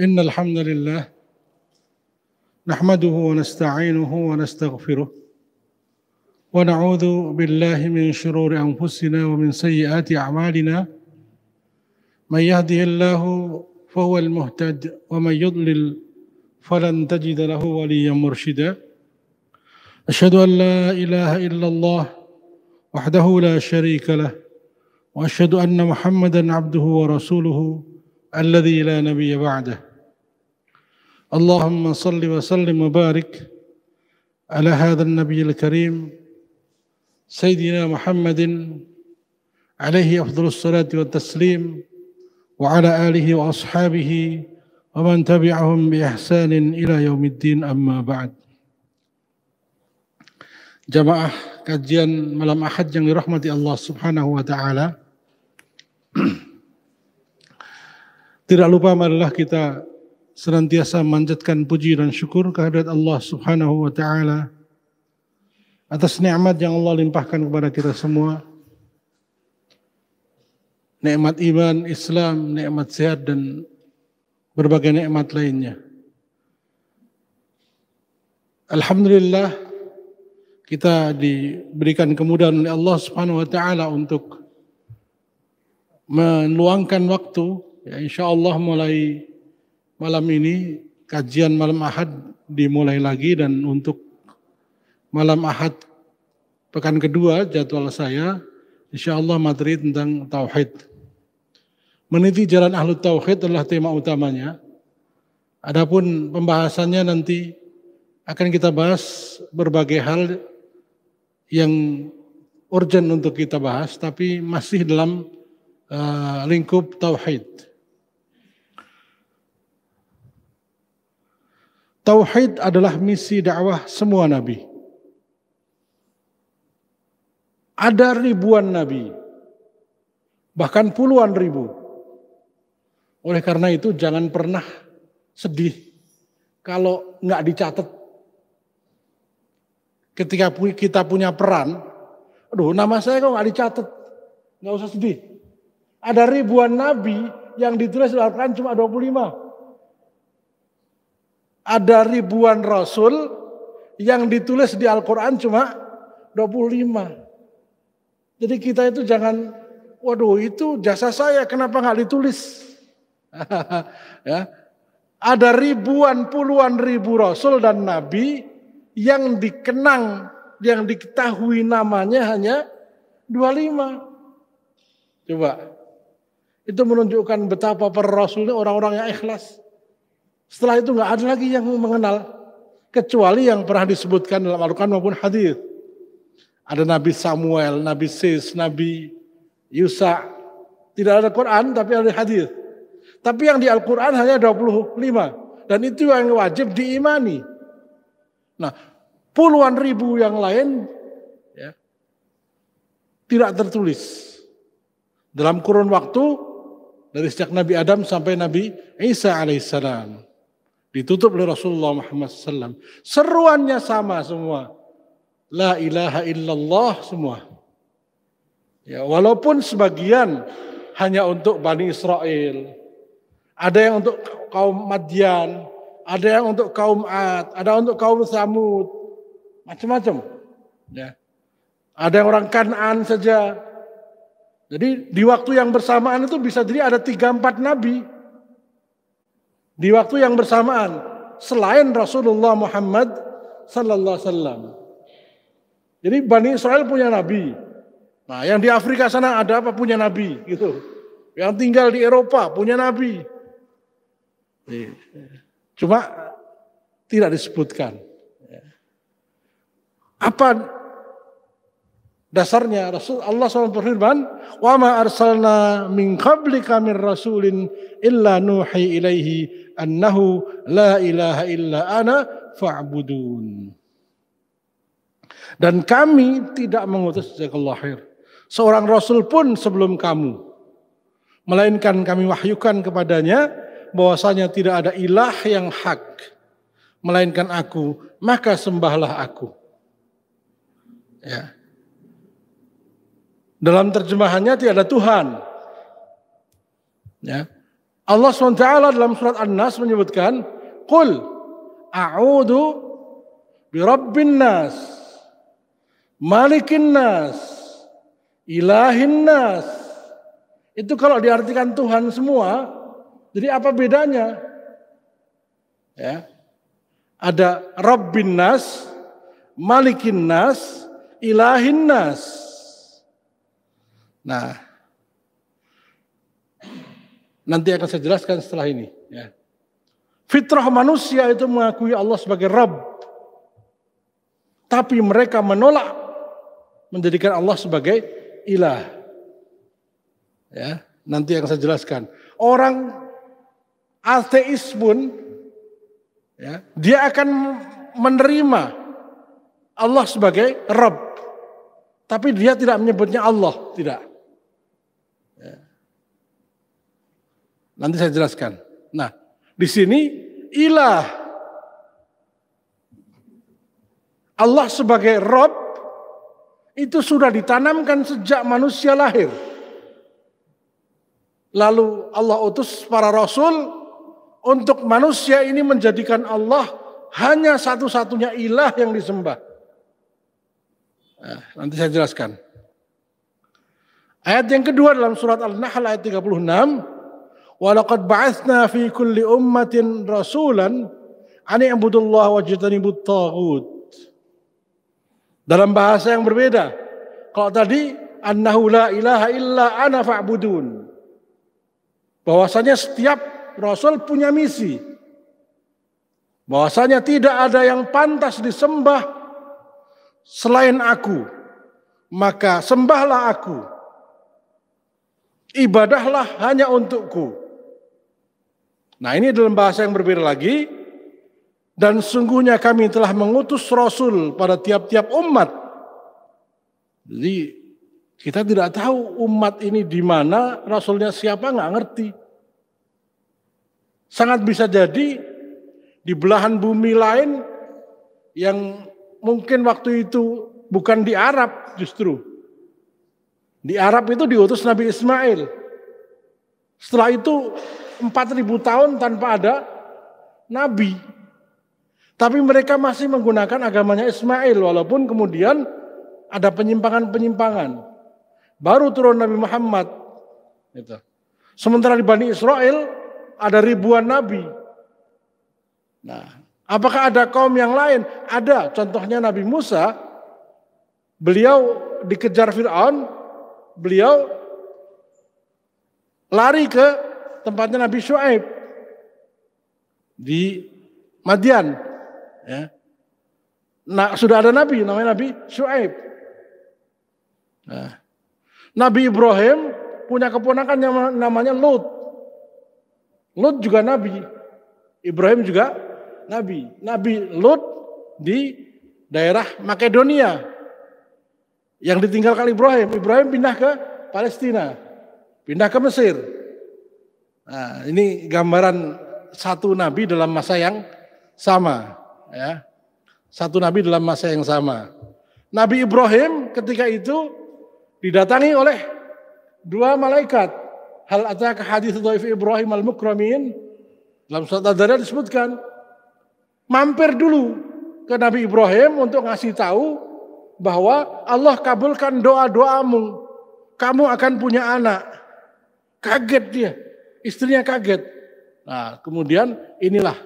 إن الحمد لله نحمده ونستعينه ونستغفره ونعوذ بالله من شرور أنفسنا ومن سيئات أعمالنا. من يهده الله فهو المهتد ومن يضلل فلن تجد له وليا مرشدا. أشهد أن لا إله إلا الله وحده لا شريك له وأشهد أن محمدا عبده ورسوله الذي لا نبي بعده. اللهم صل وسلم وبارك على هذا النبي الكريم سيدنا محمد عليه أفضل الصلاة والتسليم وعلى آله وأصحابه ومن تبعهم بإحسان إلى يوم الدين أما بعد Jamaah kajian malam Ahad yang dirahmati Allah Subhanahu wa taala. Tidak lupa marilah kita senantiasa manjatkan puji dan syukur kehadirat Allah Subhanahu wa taala atas nikmat yang Allah limpahkan kepada kita semua. Nikmat iman, Islam, nikmat sehat dan berbagai nikmat lainnya. Alhamdulillah kita diberikan kemudahan oleh Allah Subhanahu wa taala untuk meluangkan waktu Ya, insya Allah mulai malam ini kajian malam Ahad dimulai lagi dan untuk malam Ahad pekan kedua jadwal saya insya Allah materi tentang tauhid. Meniti jalan ahlu tauhid adalah tema utamanya. Adapun pembahasannya nanti akan kita bahas berbagai hal yang urgent untuk kita bahas, tapi masih dalam uh, lingkup tauhid. Tauhid adalah misi dakwah semua nabi. Ada ribuan nabi, bahkan puluhan ribu. Oleh karena itu jangan pernah sedih kalau nggak dicatat. Ketika kita punya peran, aduh nama saya kok nggak dicatat, nggak usah sedih. Ada ribuan nabi yang ditulis dalam Al-Quran cuma 25 ada ribuan rasul yang ditulis di Al-Quran cuma 25. Jadi kita itu jangan, waduh itu jasa saya kenapa nggak ditulis? ya. Ada ribuan, puluhan ribu rasul dan nabi yang dikenang, yang diketahui namanya hanya 25. Coba, itu menunjukkan betapa para rasul orang-orang yang ikhlas. Setelah itu nggak ada lagi yang mengenal kecuali yang pernah disebutkan dalam Al-Quran maupun hadis. Ada Nabi Samuel, Nabi Sis, Nabi Yusa. Tidak ada Quran tapi ada hadis. Tapi yang di Al-Quran hanya 25. Dan itu yang wajib diimani. Nah, puluhan ribu yang lain ya, tidak tertulis. Dalam kurun waktu dari sejak Nabi Adam sampai Nabi Isa alaihissalam. Ditutup oleh Rasulullah Muhammad SAW. Seruannya sama semua. La ilaha illallah semua. Ya, walaupun sebagian hanya untuk Bani Israel. Ada yang untuk kaum Madian. Ada yang untuk kaum Ad. Ada untuk kaum Samud. Macam-macam. Ya. Ada yang orang Kanan saja. Jadi di waktu yang bersamaan itu bisa jadi ada tiga empat nabi di waktu yang bersamaan selain Rasulullah Muhammad sallallahu alaihi wasallam. Jadi Bani Israel punya nabi. Nah, yang di Afrika sana ada apa punya nabi gitu. Yang tinggal di Eropa punya nabi. Cuma tidak disebutkan. Apa dasarnya Rasul Allah SAW berfirman, "Wa ma arsalna min qablika min rasulin illa nuhi ilaihi annahu la ilaha illa ana fa'budun. Dan kami tidak mengutus jazakallah khair. Seorang rasul pun sebelum kamu. Melainkan kami wahyukan kepadanya bahwasanya tidak ada ilah yang hak. Melainkan aku, maka sembahlah aku. Ya. Dalam terjemahannya tidak ada Tuhan. Ya. Allah SWT dalam surat An-Nas menyebutkan, Qul a'udhu birabbin nas, malikin nas, ilahin nas. Itu kalau diartikan Tuhan semua, jadi apa bedanya? Ya. Ada Rabbin nas, malikin nas, ilahin nas. Nah, nanti akan saya jelaskan setelah ini. Ya. Fitrah manusia itu mengakui Allah sebagai Rabb. Tapi mereka menolak menjadikan Allah sebagai ilah. Ya, nanti akan saya jelaskan. Orang ateis pun ya, dia akan menerima Allah sebagai Rabb. Tapi dia tidak menyebutnya Allah, tidak. Ya. Nanti saya jelaskan. Nah, di sini ilah. Allah sebagai Rob itu sudah ditanamkan sejak manusia lahir. Lalu Allah utus para rasul untuk manusia ini menjadikan Allah hanya satu-satunya ilah yang disembah. Nah, nanti saya jelaskan. Ayat yang kedua dalam surat Al-Nahl ayat 36 Walaqad ba'athna fi kulli ummatin rasulan an i'budullah wajtanibut taghut. Dalam bahasa yang berbeda. Kalau tadi annahu la ilaha illa ana fa'budun. Bahwasanya setiap rasul punya misi. Bahwasanya tidak ada yang pantas disembah selain aku. Maka sembahlah aku. Ibadahlah hanya untukku. Nah ini dalam bahasa yang berbeda lagi. Dan sungguhnya kami telah mengutus Rasul pada tiap-tiap umat. Jadi kita tidak tahu umat ini di mana, Rasulnya siapa nggak ngerti. Sangat bisa jadi di belahan bumi lain yang mungkin waktu itu bukan di Arab justru. Di Arab itu diutus Nabi Ismail. Setelah itu 4000 tahun tanpa ada nabi. Tapi mereka masih menggunakan agamanya Ismail walaupun kemudian ada penyimpangan-penyimpangan. Baru turun Nabi Muhammad. Gitu. Sementara di Bani Israel ada ribuan nabi. Nah, apakah ada kaum yang lain? Ada. Contohnya Nabi Musa, beliau dikejar Fir'aun, beliau lari ke tempatnya Nabi Shu'aib di Madian. Ya. Nah, sudah ada Nabi, namanya Nabi Shu'aib. Nah, Nabi Ibrahim punya keponakan yang namanya Lut. Lut juga Nabi. Ibrahim juga Nabi. Nabi Lut di daerah Makedonia. Yang ditinggalkan Ibrahim. Ibrahim pindah ke Palestina. Pindah ke Mesir. Nah, ini gambaran satu nabi dalam masa yang sama, ya. Satu nabi dalam masa yang sama. Nabi Ibrahim ketika itu didatangi oleh dua malaikat. Hal ataka hadis dhaif Ibrahim al-mukramin dalam surat Ad-Dariyat disebutkan mampir dulu ke Nabi Ibrahim untuk ngasih tahu bahwa Allah kabulkan doa-doamu. Kamu akan punya anak. Kaget dia. Istrinya kaget. Nah, kemudian inilah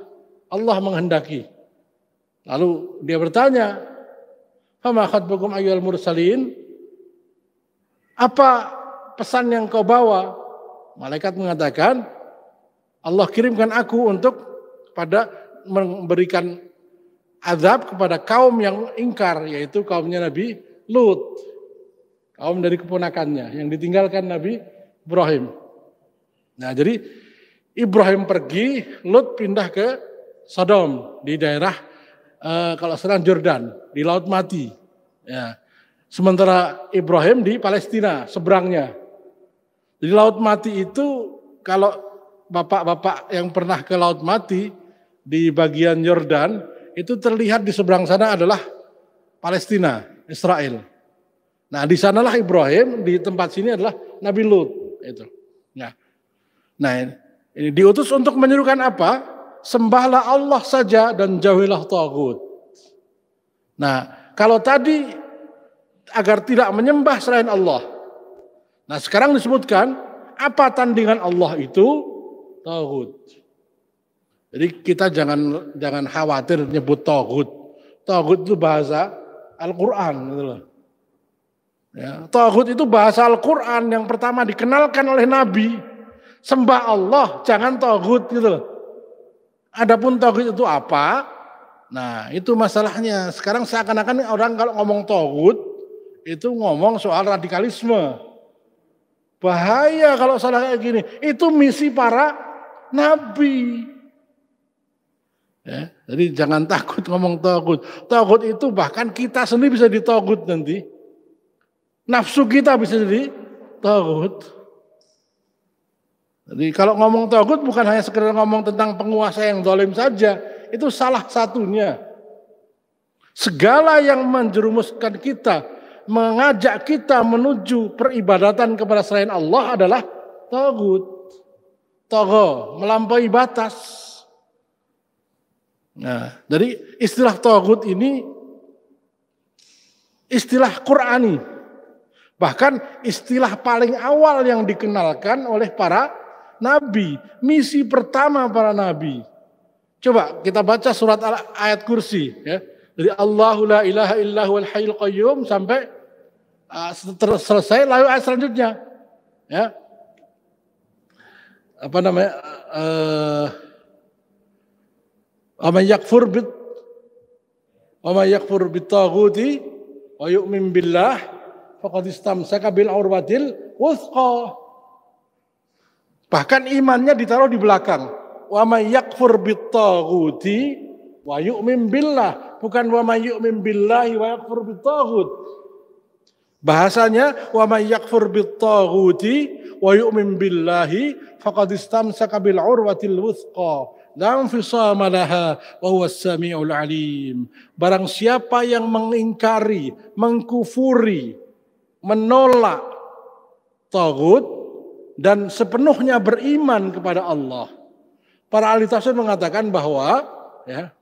Allah menghendaki. Lalu dia bertanya, "Fama mursalin?" Apa pesan yang kau bawa? Malaikat mengatakan, Allah kirimkan aku untuk pada memberikan azab kepada kaum yang ingkar, yaitu kaumnya Nabi Lut. Kaum dari keponakannya yang ditinggalkan Nabi Ibrahim. Nah jadi Ibrahim pergi, Lut pindah ke Sodom di daerah eh, kalau sekarang Jordan di Laut Mati. Ya. Sementara Ibrahim di Palestina seberangnya. Di Laut Mati itu kalau bapak-bapak yang pernah ke Laut Mati di bagian Yordan itu terlihat di seberang sana adalah Palestina, Israel. Nah di sanalah Ibrahim, di tempat sini adalah Nabi Lut. Itu. Nah, Ini diutus untuk menyuruhkan apa? Sembahlah Allah saja dan jauhilah tagut. Nah, kalau tadi agar tidak menyembah selain Allah. Nah, sekarang disebutkan apa tandingan Allah itu? Tagut. Jadi kita jangan jangan khawatir nyebut tagut. Tagut itu bahasa Al-Qur'an gitu loh. Ya, Tauhid itu bahasa Al-Quran yang pertama dikenalkan oleh Nabi. Sembah Allah, jangan Tauhid gitu loh. Adapun Tauhid itu apa? Nah itu masalahnya. Sekarang seakan-akan orang kalau ngomong Tauhid itu ngomong soal radikalisme. Bahaya kalau salah kayak gini. Itu misi para nabi. Ya, jadi jangan takut ngomong Tauhid. Tauhid itu bahkan kita sendiri bisa ditogut nanti. Nafsu kita bisa jadi togut. Jadi kalau ngomong togut bukan hanya sekedar ngomong tentang penguasa yang dolim saja. Itu salah satunya. Segala yang menjerumuskan kita, mengajak kita menuju peribadatan kepada selain Allah adalah togut. Togo, melampaui batas. Nah, dari istilah togut ini istilah Qurani. Bahkan istilah paling awal yang dikenalkan oleh para nabi, misi pertama para nabi. Coba kita baca surat ayat kursi ya. Dari Allahu la ilaha illahu al hayyul qayyum sampai uh, selesai lalu ayat selanjutnya. Ya. Apa namanya? Uh, Aman yakfur bit Aman yakfur bit taghuti wa yu'min billah faqad istamsaka bil urwatil wuthqa. Bahkan imannya ditaruh di belakang. Wa may yakfur bitaghuti wa yu'min billah, bukan wa may yu'min billahi wa yakfur bitaghut. Bahasanya wa may yakfur bitaghuti wa yu'min billahi faqad istamsaka bil urwatil wuthqa. La infisama laha wa huwa samiul alim. Barang siapa yang mengingkari, mengkufuri, menolak tagut dan sepenuhnya beriman kepada Allah. Para ahli tafsir mengatakan bahwa ya,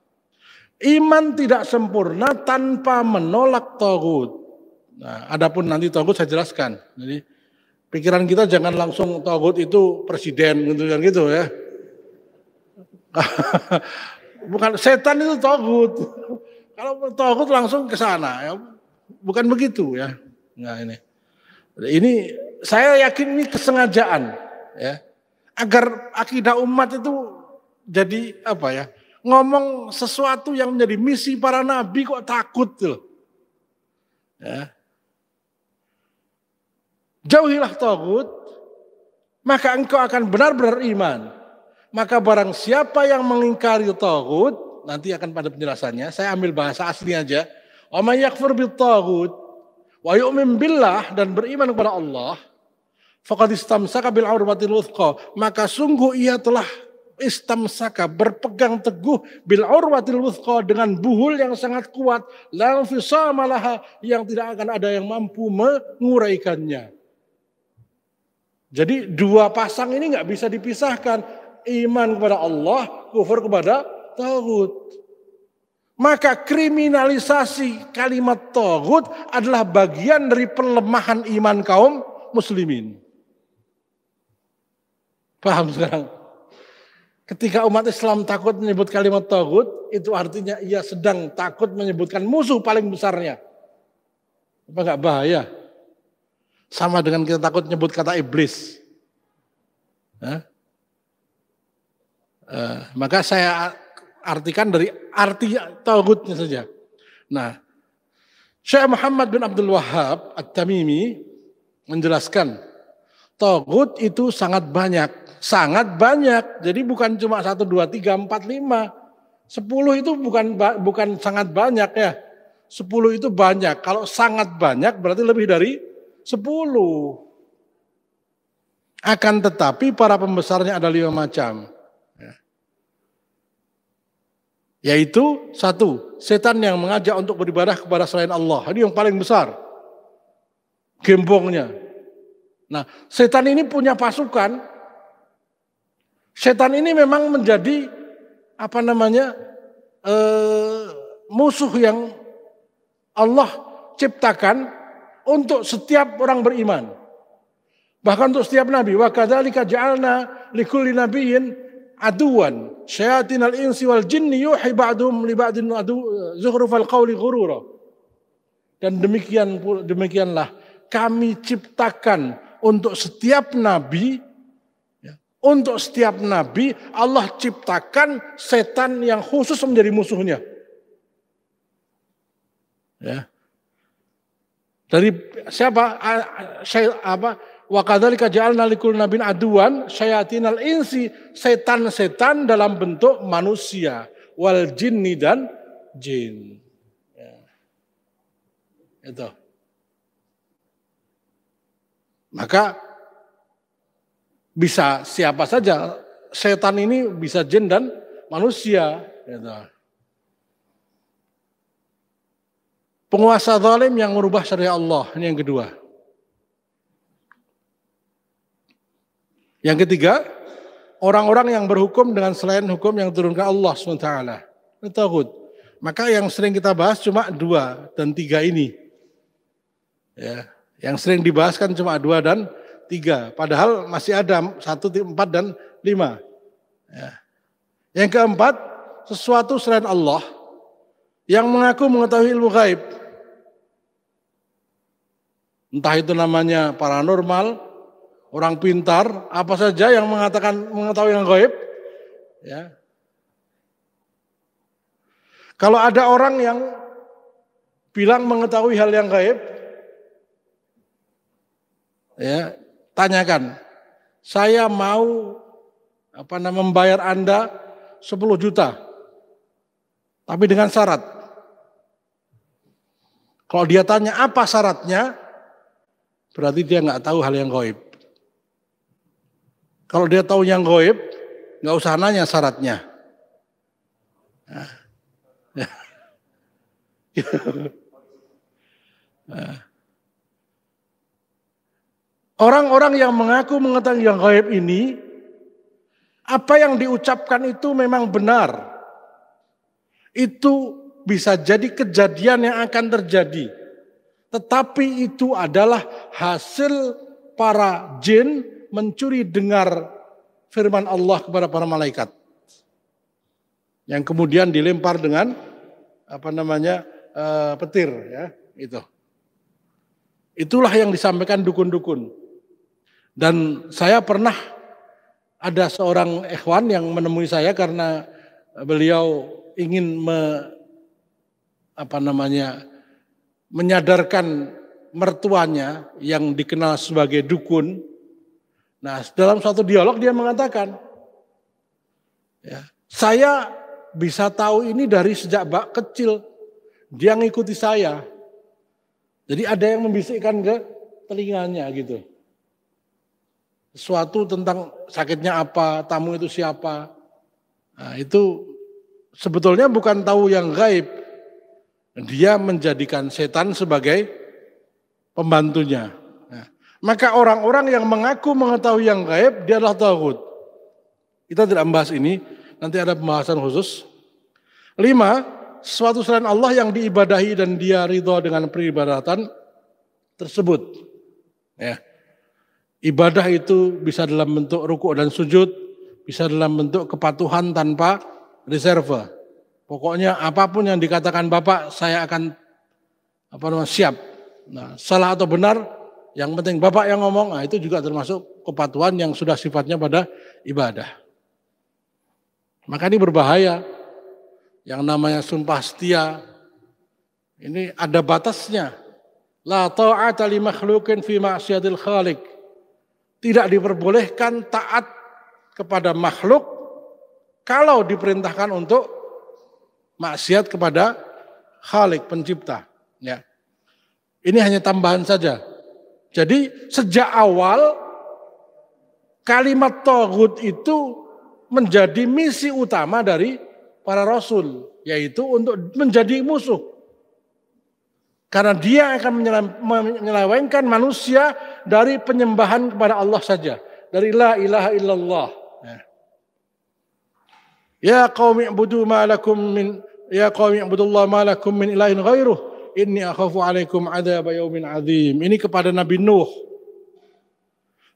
iman tidak sempurna tanpa menolak tagut. Nah, adapun nanti tagut saya jelaskan. Jadi pikiran kita jangan langsung tagut itu presiden gitu kan gitu ya. Bukan setan itu tagut. Kalau tagut langsung ke sana ya. Bukan begitu ya. Nah ini. Ini saya yakin ini kesengajaan ya. Agar akidah umat itu jadi apa ya? Ngomong sesuatu yang menjadi misi para nabi kok takut tuh. Ya. Jauhilah takut, maka engkau akan benar-benar iman. Maka barang siapa yang mengingkari tagut, nanti akan pada penjelasannya, saya ambil bahasa asli aja. Wa yakfur bil wa yu'min billah dan beriman kepada Allah, faqad istamsaka bil urwatil wuthqa, maka sungguh ia telah istamsaka berpegang teguh bil urwatil wuthqa dengan buhul yang sangat kuat, la malaha yang tidak akan ada yang mampu menguraikannya. Jadi dua pasang ini nggak bisa dipisahkan. Iman kepada Allah, kufur kepada Tauhid. Maka kriminalisasi kalimat togut adalah bagian dari pelemahan iman kaum muslimin. Paham sekarang? Ketika umat Islam takut menyebut kalimat togut, itu artinya ia sedang takut menyebutkan musuh paling besarnya. Apa enggak bahaya? Sama dengan kita takut menyebut kata iblis. Nah, maka saya artikan dari arti tauhidnya saja. Nah, Syekh Muhammad bin Abdul Wahab At-Tamimi menjelaskan tauhid itu sangat banyak, sangat banyak. Jadi bukan cuma satu dua tiga empat lima, sepuluh itu bukan bukan sangat banyak ya. Sepuluh itu banyak. Kalau sangat banyak berarti lebih dari sepuluh. Akan tetapi para pembesarnya ada lima macam. Yaitu satu, setan yang mengajak untuk beribadah kepada selain Allah. Ini yang paling besar. Gembongnya. Nah, setan ini punya pasukan. Setan ini memang menjadi apa namanya eh, musuh yang Allah ciptakan untuk setiap orang beriman. Bahkan untuk setiap nabi. Wa kadzalika ja'alna likulli nabiyyin aduwan syayatinal insi wal jinni yuhi ba'dhum li ba'din adu zuhrufal qawli ghurura. Dan demikian demikianlah kami ciptakan untuk setiap nabi untuk setiap nabi Allah ciptakan setan yang khusus menjadi musuhnya. Ya. Dari siapa? Saya apa? Wa kadzalika ja'alna nabin aduan syayatinal insi setan-setan dalam bentuk manusia wal jinni dan jin. Ya. Itu. Maka bisa siapa saja setan ini bisa jin dan manusia. Gitu. Penguasa zalim yang merubah syariat Allah. Ini yang kedua. Yang ketiga, orang-orang yang berhukum dengan selain hukum yang turunkan Allah SWT. Takut. Maka yang sering kita bahas cuma dua dan tiga ini. Ya, yang sering dibahas kan cuma dua dan tiga. Padahal masih ada satu, empat dan lima. Ya. Yang keempat, sesuatu selain Allah yang mengaku mengetahui ilmu gaib Entah itu namanya paranormal, orang pintar, apa saja yang mengatakan mengetahui yang gaib. Ya. Kalau ada orang yang bilang mengetahui hal yang gaib, ya, tanyakan, saya mau apa namanya membayar Anda 10 juta. Tapi dengan syarat. Kalau dia tanya apa syaratnya, berarti dia nggak tahu hal yang goib. Kalau dia tahu yang goib, nggak usah nanya syaratnya. Nah. Orang-orang yang mengaku mengetahui yang gaib ini, apa yang diucapkan itu memang benar. Itu bisa jadi kejadian yang akan terjadi. Tetapi itu adalah hasil para jin mencuri dengar firman Allah kepada para malaikat. Yang kemudian dilempar dengan apa namanya uh, petir ya itu. Itulah yang disampaikan dukun-dukun. Dan saya pernah ada seorang ikhwan yang menemui saya karena beliau ingin me, apa namanya menyadarkan mertuanya yang dikenal sebagai dukun. Nah, dalam suatu dialog dia mengatakan, ya, saya bisa tahu ini dari sejak bak kecil. Dia ngikuti saya. Jadi ada yang membisikkan ke telinganya gitu. Sesuatu tentang sakitnya apa, tamu itu siapa. Nah, itu sebetulnya bukan tahu yang gaib, dia menjadikan setan sebagai pembantunya. Nah, maka orang-orang yang mengaku mengetahui yang gaib, dia adalah tauhid. Kita tidak membahas ini, nanti ada pembahasan khusus. Lima, suatu selain Allah yang diibadahi dan dia ridho dengan peribadatan tersebut. Ya. Ibadah itu bisa dalam bentuk ruku dan sujud, bisa dalam bentuk kepatuhan tanpa reserve. Pokoknya apa pun yang dikatakan Bapak, saya akan apa namanya siap. Nah, salah atau benar, yang penting Bapak yang ngomong, nah itu juga termasuk kepatuhan yang sudah sifatnya pada ibadah. Maka ini berbahaya. Yang namanya sumpah setia, ini ada batasnya. La ta'ata li makhlukin fi ma'syiatil khaliq. Tidak diperbolehkan taat kepada makhluk kalau diperintahkan untuk maksiat kepada Khalik pencipta. Ya. Ini hanya tambahan saja. Jadi sejak awal kalimat togut itu menjadi misi utama dari para rasul, yaitu untuk menjadi musuh. Karena dia akan menyelewengkan manusia dari penyembahan kepada Allah saja. Dari la ilaha illallah. Ya. Ya qaumi ibudu ma lakum min ya qaumi ibudullah ma lakum min ilahin ghairuh inni akhafu alaikum adzab yaumin azim. Ini kepada Nabi Nuh.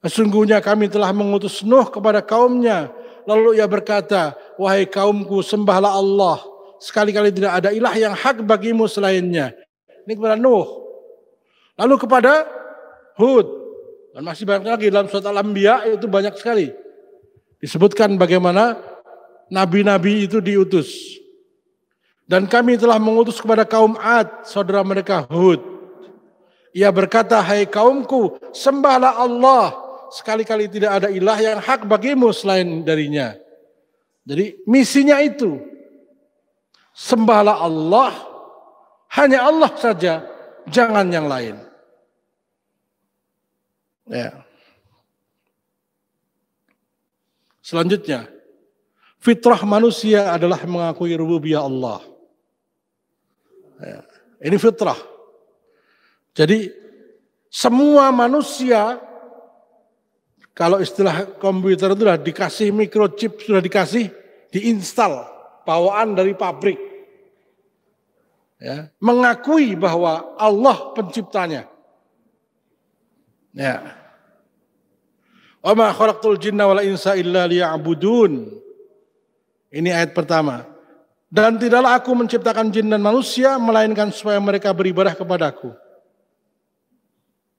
Sesungguhnya kami telah mengutus Nuh kepada kaumnya. Lalu ia berkata, wahai kaumku sembahlah Allah. Sekali-kali tidak ada ilah yang hak bagimu selainnya. Ini kepada Nuh. Lalu kepada Hud. Dan masih banyak lagi dalam surat Al-Anbiya itu banyak sekali. Disebutkan bagaimana nabi-nabi itu diutus. Dan kami telah mengutus kepada kaum Ad, saudara mereka Hud. Ia berkata, hai kaumku, sembahlah Allah. Sekali-kali tidak ada ilah yang hak bagimu selain darinya. Jadi misinya itu. Sembahlah Allah, hanya Allah saja, jangan yang lain. Ya. Selanjutnya, Fitrah manusia adalah mengakui rububiyah Allah. Ya, ini fitrah. Jadi semua manusia kalau istilah komputer itu sudah dikasih microchip, sudah dikasih diinstal bawaan dari pabrik. Ya, mengakui bahwa Allah penciptanya. Ya. Wa khalaqtul jinna wal insa illa liya'budun. Ini ayat pertama. Dan tidaklah aku menciptakan jin dan manusia, melainkan supaya mereka beribadah kepadaku.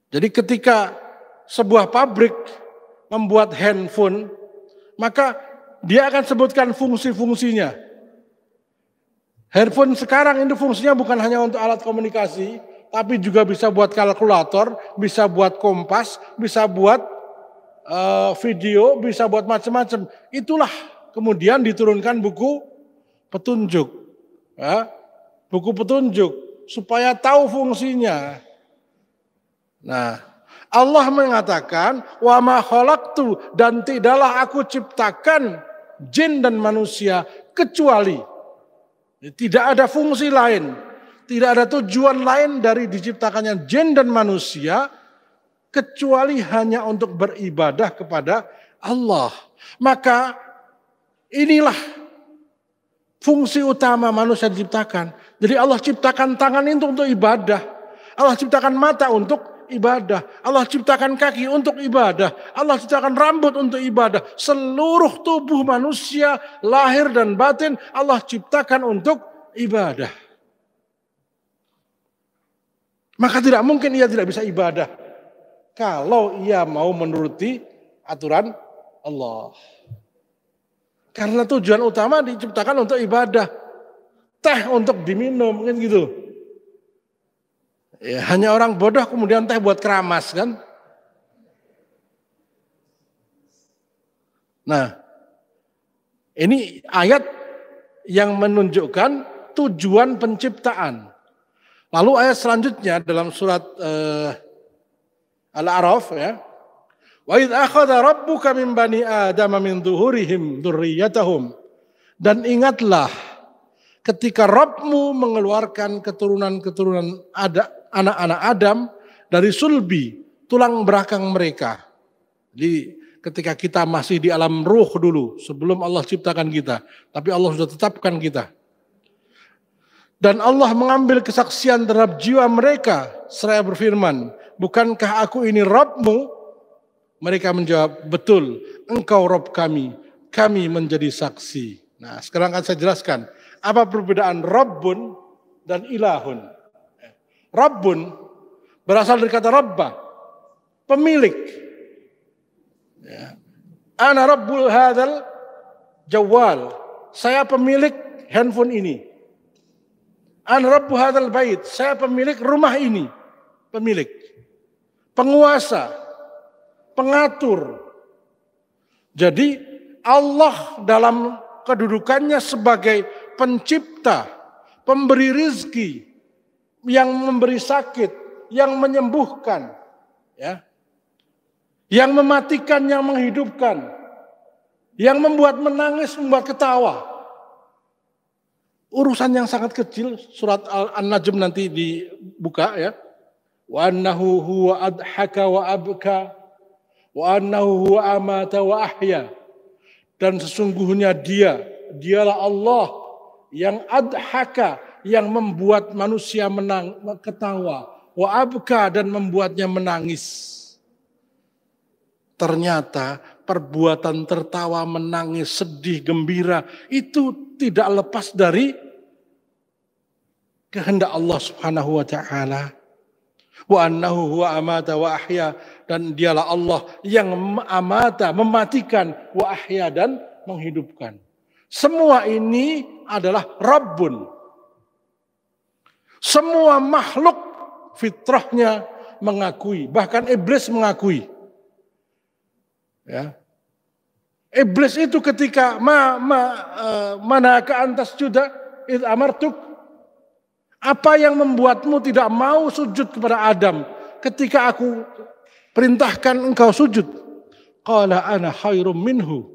Jadi ketika sebuah pabrik membuat handphone, maka dia akan sebutkan fungsi-fungsinya. Handphone sekarang ini fungsinya bukan hanya untuk alat komunikasi, tapi juga bisa buat kalkulator, bisa buat kompas, bisa buat uh, video, bisa buat macam-macam. Itulah kemudian diturunkan buku petunjuk. Ya, buku petunjuk supaya tahu fungsinya. Nah, Allah mengatakan wa ma khalaqtu dan tidaklah aku ciptakan jin dan manusia kecuali tidak ada fungsi lain, tidak ada tujuan lain dari diciptakannya jin dan manusia kecuali hanya untuk beribadah kepada Allah. Maka Inilah fungsi utama manusia diciptakan. Jadi Allah ciptakan tangan itu untuk ibadah. Allah ciptakan mata untuk ibadah. Allah ciptakan kaki untuk ibadah. Allah ciptakan rambut untuk ibadah. Seluruh tubuh manusia, lahir dan batin, Allah ciptakan untuk ibadah. Maka tidak mungkin ia tidak bisa ibadah. Kalau ia mau menuruti aturan Allah. Karena tujuan utama diciptakan untuk ibadah. Teh untuk diminum kan gitu. Ya, hanya orang bodoh kemudian teh buat keramas kan. Nah, ini ayat yang menunjukkan tujuan penciptaan. Lalu ayat selanjutnya dalam surat uh, Al-A'raf ya, Wa min bani Adam min dzurriyyatahum. Dan ingatlah ketika Rabbmu mengeluarkan keturunan-keturunan ada anak-anak Adam dari sulbi, tulang belakang mereka. Jadi ketika kita masih di alam ruh dulu, sebelum Allah ciptakan kita. Tapi Allah sudah tetapkan kita. Dan Allah mengambil kesaksian terhadap jiwa mereka. Seraya berfirman, bukankah aku ini Rabbmu mereka menjawab, betul, engkau Rob kami, kami menjadi saksi. Nah sekarang akan saya jelaskan, apa perbedaan Rabbun dan Ilahun. Rabbun berasal dari kata Rabba, pemilik. Ya. Ana Rabbul hadal jawal, saya pemilik handphone ini. Ana Rabbu hadal bait, saya pemilik rumah ini. Pemilik. Penguasa, pengatur. Jadi Allah dalam kedudukannya sebagai pencipta, pemberi rizki, yang memberi sakit, yang menyembuhkan, ya, yang mematikan, yang menghidupkan, yang membuat menangis, membuat ketawa. Urusan yang sangat kecil, surat An-Najm nanti dibuka ya. Wa annahu huwa adhaka wa abka wa annahu huwa amata wa ahya dan sesungguhnya dia dialah Allah yang adhaka yang membuat manusia menang ketawa wa abka dan membuatnya menangis. Ternyata perbuatan tertawa, menangis, sedih, gembira itu tidak lepas dari kehendak Allah Subhanahu wa taala. Wa annahu huwa amata wa ahya dan dialah Allah yang amata mematikan wa ahya dan menghidupkan. Semua ini adalah Rabbun. Semua makhluk fitrahnya mengakui, bahkan iblis mengakui. Ya. Iblis itu ketika ma, ma, uh, mana ke antas juda id amartuk apa yang membuatmu tidak mau sujud kepada Adam ketika aku perintahkan engkau sujud? Qala ana khairum minhu.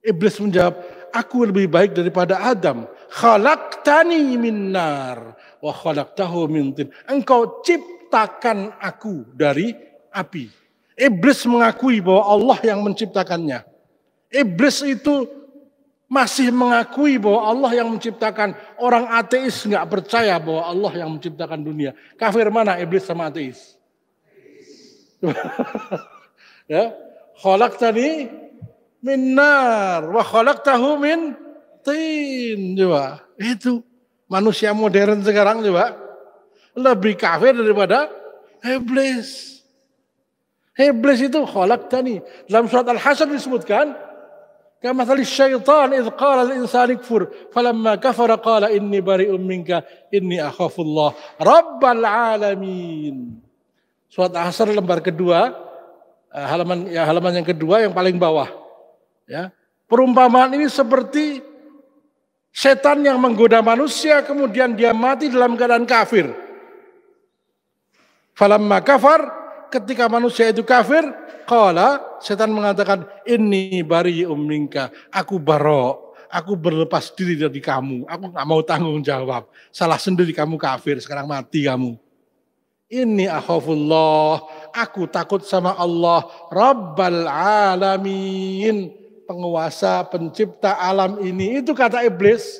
Iblis menjawab, aku lebih baik daripada Adam. Khalaqtani min nar wa khalaqtahu min tin. Engkau ciptakan aku dari api. Iblis mengakui bahwa Allah yang menciptakannya. Iblis itu masih mengakui bahwa Allah yang menciptakan. Orang ateis nggak percaya bahwa Allah yang menciptakan dunia. Kafir mana iblis sama ateis? ya, tadi minar wa tahu min tin. Itu manusia modern sekarang coba lebih kafir daripada iblis. Iblis itu kholak tani. Dalam surat Al-Hasr disebutkan, kama tali syaitan idh qala al-insan ikfur, falamma kafara qala inni bari'um minka, inni akhafullah, rabbal alamin. Surat Al-Hasr lembar kedua, eh, halaman ya halaman yang kedua yang paling bawah. Ya. Perumpamaan ini seperti setan yang menggoda manusia kemudian dia mati dalam keadaan kafir. Falamma kafar ketika manusia itu kafir, qala setan mengatakan ini bari umminka, aku baro, aku berlepas diri dari kamu, aku nggak mau tanggung jawab. Salah sendiri kamu kafir, sekarang mati kamu. Ini akhafullah, aku takut sama Allah, Rabbal alamin, penguasa, pencipta alam ini. Itu kata iblis.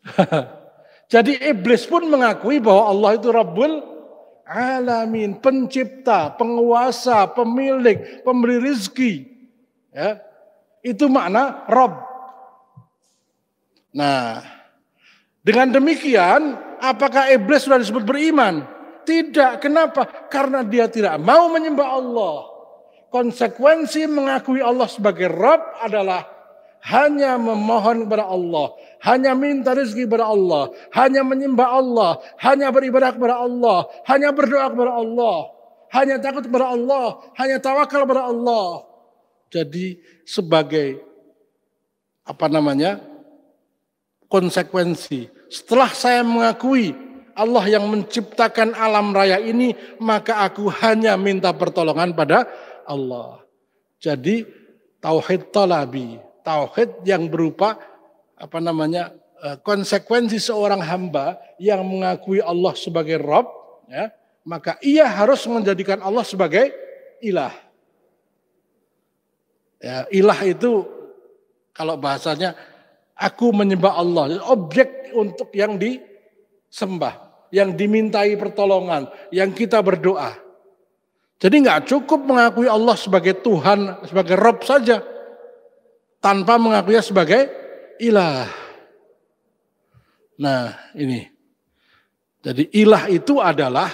Jadi iblis pun mengakui bahwa Allah itu Rabbul alamin, pencipta, penguasa, pemilik, pemberi rizki. Ya. Itu makna Rabb. Nah, dengan demikian apakah iblis sudah disebut beriman? Tidak. Kenapa? Karena dia tidak mau menyembah Allah. Konsekuensi mengakui Allah sebagai Rabb adalah hanya memohon kepada Allah, hanya minta rezeki kepada Allah, hanya menyembah Allah, hanya beribadah kepada Allah, hanya berdoa kepada Allah, hanya takut kepada Allah, hanya tawakal kepada Allah. Jadi sebagai apa namanya? konsekuensi setelah saya mengakui Allah yang menciptakan alam raya ini, maka aku hanya minta pertolongan pada Allah. Jadi tauhid talabi, tauhid yang berupa apa namanya eh, konsekuensi seorang hamba yang mengakui Allah sebagai Rob, ya, maka ia harus menjadikan Allah sebagai ilah. Ya, ilah itu kalau bahasanya Aku menyembah Allah. Objek untuk yang disembah. Yang dimintai pertolongan. Yang kita berdoa. Jadi nggak cukup mengakui Allah sebagai Tuhan, sebagai Rob saja. Tanpa mengakui sebagai ilah. Nah ini. Jadi ilah itu adalah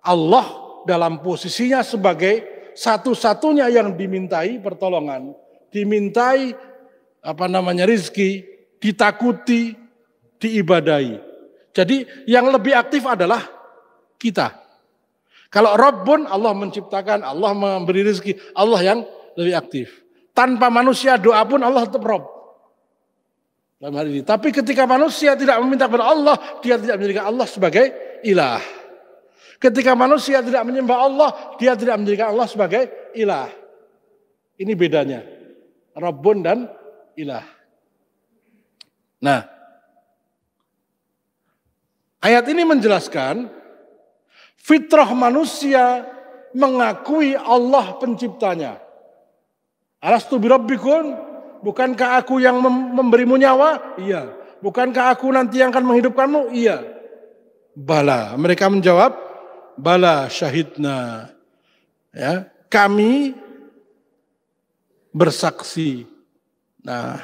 Allah dalam posisinya sebagai satu-satunya yang dimintai pertolongan. Dimintai apa namanya rizki, ditakuti, diibadai. Jadi yang lebih aktif adalah kita. Kalau Rabbun Allah menciptakan, Allah memberi rezeki, Allah yang lebih aktif. Tanpa manusia doa pun Allah tetap Rabb. Dalam hal ini. Tapi ketika manusia tidak meminta kepada Allah, dia tidak menjadikan Allah sebagai ilah. Ketika manusia tidak menyembah Allah, dia tidak menjadikan Allah sebagai ilah. Ini bedanya. Rabbun dan ilah. Nah, ayat ini menjelaskan fitrah manusia mengakui Allah penciptanya. Alastu birabbikum? Bukankah aku yang memberimu nyawa? Iya. Bukankah aku nanti yang akan menghidupkanmu? Iya. Bala. Mereka menjawab, bala syahidna. Ya, kami bersaksi. Nah,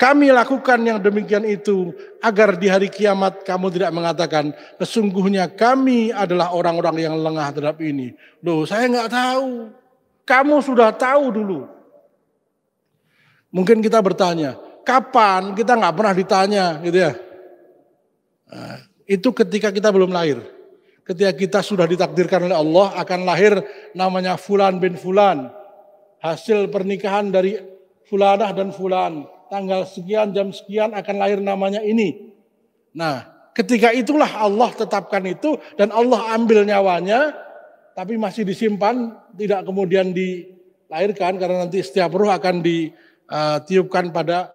kami lakukan yang demikian itu agar di hari kiamat kamu tidak mengatakan sesungguhnya kami adalah orang-orang yang lengah terhadap ini. Loh, saya nggak tahu. Kamu sudah tahu dulu. Mungkin kita bertanya, kapan kita nggak pernah ditanya, gitu ya? Nah, itu ketika kita belum lahir. Ketika kita sudah ditakdirkan oleh Allah akan lahir namanya Fulan bin Fulan. Hasil pernikahan dari Fulanah dan Fulan. Tanggal sekian, jam sekian akan lahir namanya ini. Nah, ketika itulah Allah tetapkan itu dan Allah ambil nyawanya, tapi masih disimpan, tidak kemudian dilahirkan karena nanti setiap ruh akan di uh, tiupkan pada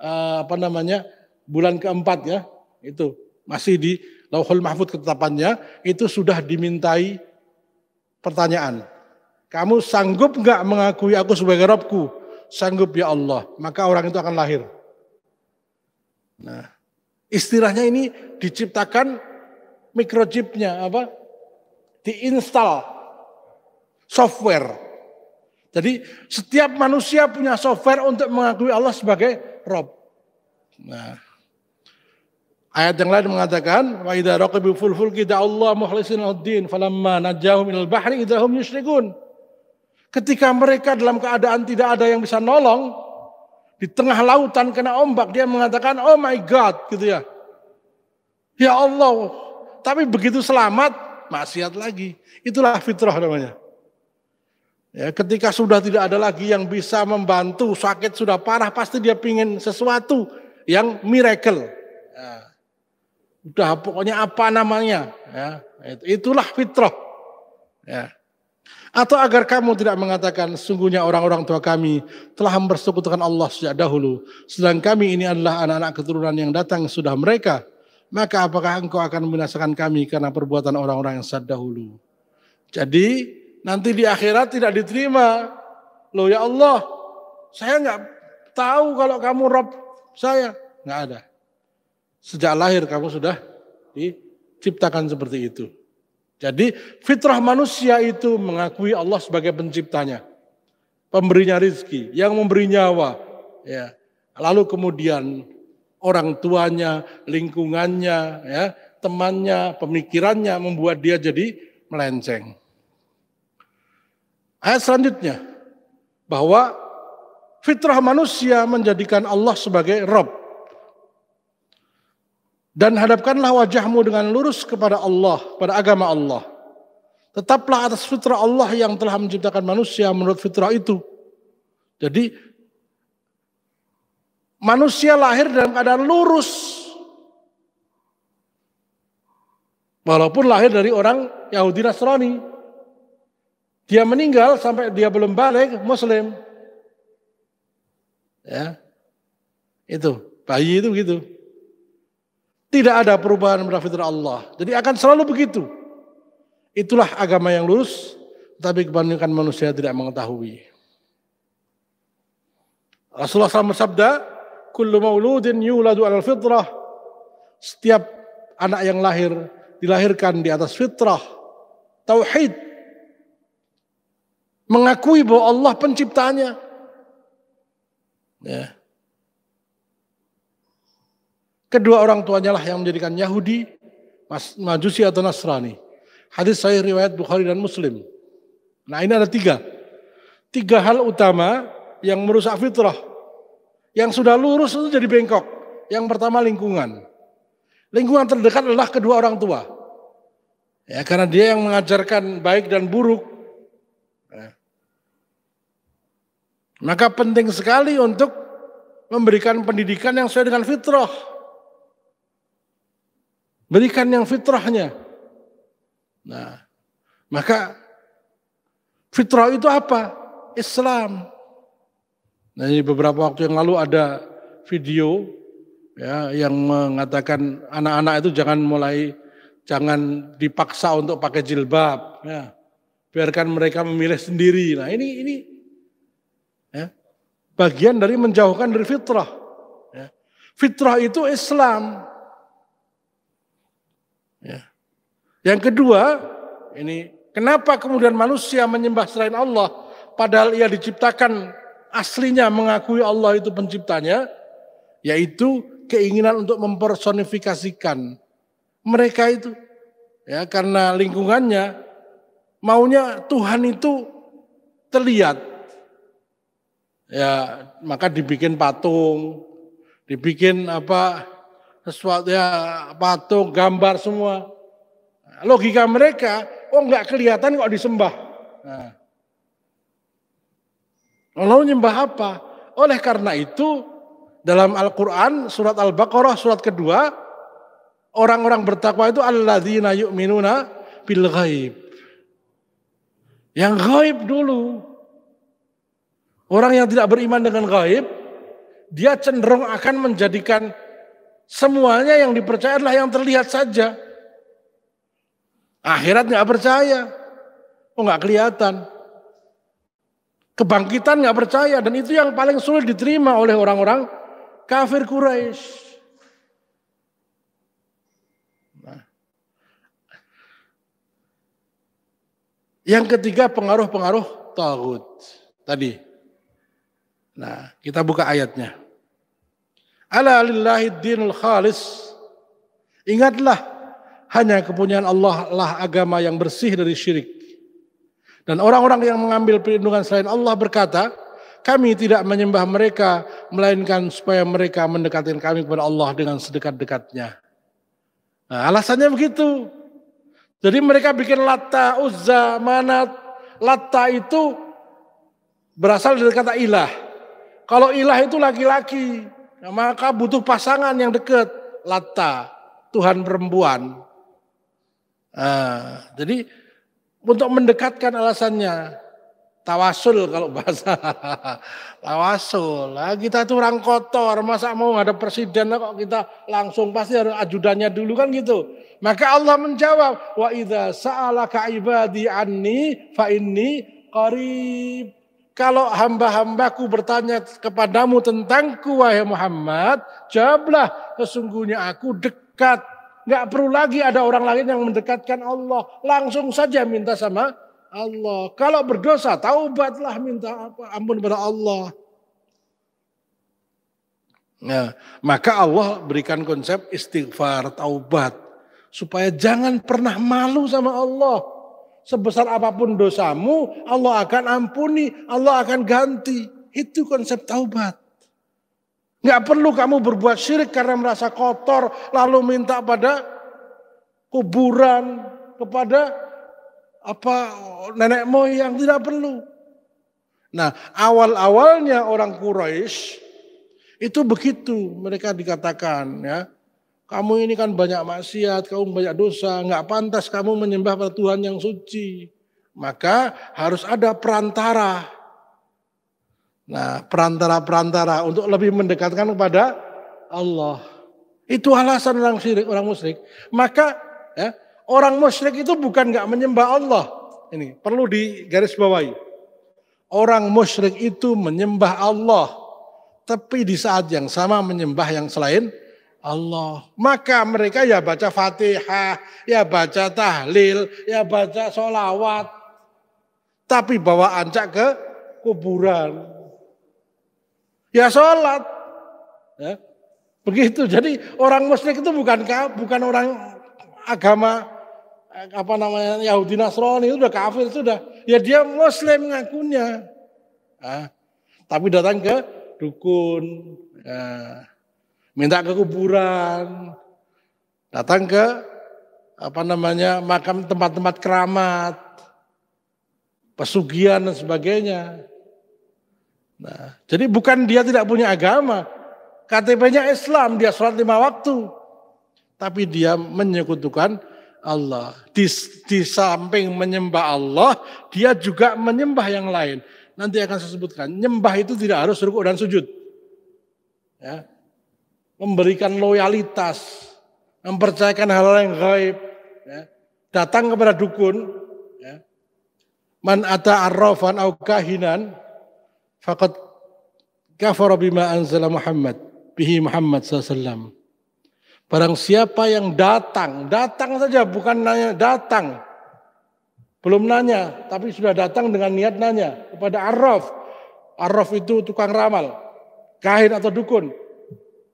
uh, apa namanya bulan keempat ya itu masih di Lauhul Mahfud ketetapannya itu sudah dimintai pertanyaan. Kamu sanggup nggak mengakui aku sebagai Robku? Sanggup ya Allah. Maka orang itu akan lahir. Nah, istilahnya ini diciptakan microchipnya apa? Diinstal software jadi setiap manusia punya software untuk mengakui Allah sebagai Rob. Nah, ayat yang lain mengatakan wa idza raqibu ful fulki Allah mukhlisin ad-din falamma najahum minal bahri idahum yusyrikun. Ketika mereka dalam keadaan tidak ada yang bisa nolong di tengah lautan kena ombak dia mengatakan oh my god gitu ya. Ya Allah, tapi begitu selamat maksiat lagi. Itulah fitrah namanya. Ya, ketika sudah tidak ada lagi yang bisa membantu, sakit sudah parah, pasti dia pingin sesuatu yang miracle. Ya. Udah pokoknya apa namanya, ya, itulah fitrah. Ya. Atau agar kamu tidak mengatakan sungguhnya orang-orang tua kami telah mempersekutukan Allah sejak dahulu. Sedang kami ini adalah anak-anak keturunan yang datang sudah mereka. Maka apakah engkau akan membinasakan kami karena perbuatan orang-orang yang saat dahulu. Jadi nanti di akhirat tidak diterima. Loh ya Allah, saya nggak tahu kalau kamu Rob saya. Nggak ada. Sejak lahir kamu sudah diciptakan seperti itu. Jadi fitrah manusia itu mengakui Allah sebagai penciptanya. Pemberinya rizki, yang memberi nyawa. Ya. Lalu kemudian orang tuanya, lingkungannya, ya, temannya, pemikirannya membuat dia jadi melenceng. Ayat selanjutnya bahwa fitrah manusia menjadikan Allah sebagai Rob. Dan hadapkanlah wajahmu dengan lurus kepada Allah, pada agama Allah. Tetaplah atas fitrah Allah yang telah menciptakan manusia menurut fitrah itu. Jadi manusia lahir dalam keadaan lurus. Walaupun lahir dari orang Yahudi Nasrani. Dia meninggal sampai dia belum balik muslim. Ya. Itu, bayi itu gitu. Tidak ada perubahan pada fitrah Allah. Jadi akan selalu begitu. Itulah agama yang lurus, tapi kebanyakan manusia tidak mengetahui. Rasulullah SAW bersabda, Kullu mauludin yuladu al fitrah. Setiap anak yang lahir dilahirkan di atas fitrah. Tauhid Mengakui bahwa Allah penciptanya. Ya. Kedua orang tuanya lah yang menjadikan Yahudi, Majusi atau Nasrani. Hadis saya riwayat Bukhari dan Muslim. Nah ini ada tiga. Tiga hal utama yang merusak fitrah. Yang sudah lurus itu jadi bengkok. Yang pertama lingkungan. Lingkungan terdekat adalah kedua orang tua. Ya, karena dia yang mengajarkan baik dan buruk. Ya. Maka penting sekali untuk memberikan pendidikan yang sesuai dengan fitrah. Berikan yang fitrahnya. Nah, maka fitrah itu apa? Islam. Nah, ini beberapa waktu yang lalu ada video ya yang mengatakan anak-anak itu jangan mulai jangan dipaksa untuk pakai jilbab ya. Biarkan mereka memilih sendiri. Nah, ini ini bagian dari menjauhkan dari fitrah. Ya. Fitrah itu Islam. Ya. Yang kedua, ini kenapa kemudian manusia menyembah selain Allah, padahal ia diciptakan aslinya mengakui Allah itu penciptanya, yaitu keinginan untuk mempersonifikasikan mereka itu. Ya, karena lingkungannya maunya Tuhan itu terlihat. Ya, maka dibikin patung, dibikin apa sesuatu ya patung, gambar semua. Logika mereka, oh nggak kelihatan kok disembah. Nah. Lalu nyembah apa? Oleh karena itu dalam Al-Quran surat Al-Baqarah surat kedua orang-orang bertakwa itu alladzina yu'minuna bil ghaib. Yang gaib dulu. Orang yang tidak beriman dengan gaib, dia cenderung akan menjadikan semuanya yang dipercaya adalah yang terlihat saja. Akhirat nggak percaya. Oh nggak kelihatan. Kebangkitan nggak percaya dan itu yang paling sulit diterima oleh orang-orang kafir Quraisy. Nah. Yang ketiga pengaruh-pengaruh tagut tadi. Nah, kita buka ayatnya. Ala lillahi dinul khalis. Ingatlah hanya kepunyaan Allah lah agama yang bersih dari syirik. Dan orang-orang yang mengambil perlindungan selain Allah berkata, kami tidak menyembah mereka, melainkan supaya mereka mendekatkan kami kepada Allah dengan sedekat-dekatnya. Nah, alasannya begitu. Jadi mereka bikin Latta, Uzza, Manat. Latta itu berasal dari kata ilah. Kalau ilah itu laki-laki, maka butuh pasangan yang dekat. Latta, Tuhan perempuan. Nah, jadi untuk mendekatkan alasannya tawasul kalau bahasa tawasul. Lah kita tuh orang kotor masa mau ada presiden kok kita langsung pasti harus ajudannya dulu kan gitu. Maka Allah menjawab wa idza sa'alaka ibadi anni fa inni qarib. Kalau hamba-hambaku bertanya kepadamu tentangku wahai Muhammad jawablah sesungguhnya aku dekat Nggak perlu lagi ada orang lain yang mendekatkan Allah. Langsung saja minta sama Allah. Kalau berdosa, taubatlah minta apa? ampun kepada Allah. Nah, maka Allah berikan konsep istighfar, taubat. Supaya jangan pernah malu sama Allah. Sebesar apa pun dosamu, Allah akan ampuni, Allah akan ganti. Itu konsep taubat. Nggak perlu kamu berbuat syirik karena merasa kotor, lalu minta pada kuburan, kepada apa nenek moyang tidak perlu. Nah, awal-awalnya orang Quraisy itu begitu mereka dikatakan ya. Kamu ini kan banyak maksiat, kamu banyak dosa, nggak pantas kamu menyembah pada Tuhan yang suci. Maka harus ada perantara Nah, perantara-perantara untuk lebih mendekatkan kepada Allah. Itu alasan orang syirik, orang musyrik. Maka ya, orang musyrik itu bukan nggak menyembah Allah. Ini perlu digaris bawahi. Orang musyrik itu menyembah Allah, tapi di saat yang sama menyembah yang selain Allah. Maka mereka ya baca Fatihah, ya baca tahlil, ya baca solawat. Tapi bawa ancak ke kuburan. Ya sholat. Ya. Begitu. Jadi orang musyrik itu bukan bukan orang agama apa namanya Yahudi Nasrani itu udah kafir sudah. Ya dia Muslim ngakunya. Nah, tapi datang ke dukun, ya, minta ke kuburan, datang ke apa namanya makam tempat-tempat keramat, pesugihan dan sebagainya. Nah, jadi bukan dia tidak punya agama. KTP-nya Islam, dia sholat lima waktu. Tapi dia menyekutukan Allah. Di, di samping menyembah Allah, dia juga menyembah yang lain. Nanti akan saya sebutkan. Nyembah itu tidak harus rukuk dan sujud. Ya. Memberikan loyalitas. Mempercayakan hal-hal yang gaib. Ya. Datang kepada dukun. Ya. Man ata arrafan au kahinan fakat kafara bima anzala Muhammad bihi Muhammad sallallahu Barang siapa yang datang, datang saja bukan nanya datang. Belum nanya, tapi sudah datang dengan niat nanya kepada Arraf. Arraf itu tukang ramal, kahin atau dukun.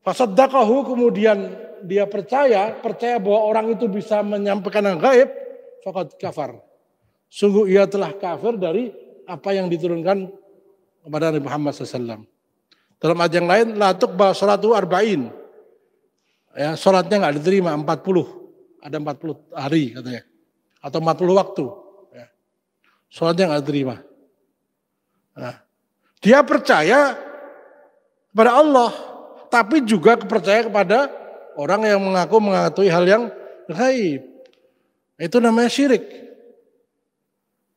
Fasaddaqahu kemudian dia percaya, percaya bahwa orang itu bisa menyampaikan yang gaib, fakat kafar. Sungguh ia telah kafir dari apa yang diturunkan kepada Nabi Muhammad SAW. Dalam ayat yang lain, la tuqba salatu arba'in. Ya, sholatnya nggak diterima 40. Ada 40 hari katanya. Atau 40 waktu. Ya. Sholatnya nggak diterima. Nah, dia percaya kepada Allah. Tapi juga percaya kepada orang yang mengaku mengakui hal yang gaib. Itu namanya syirik.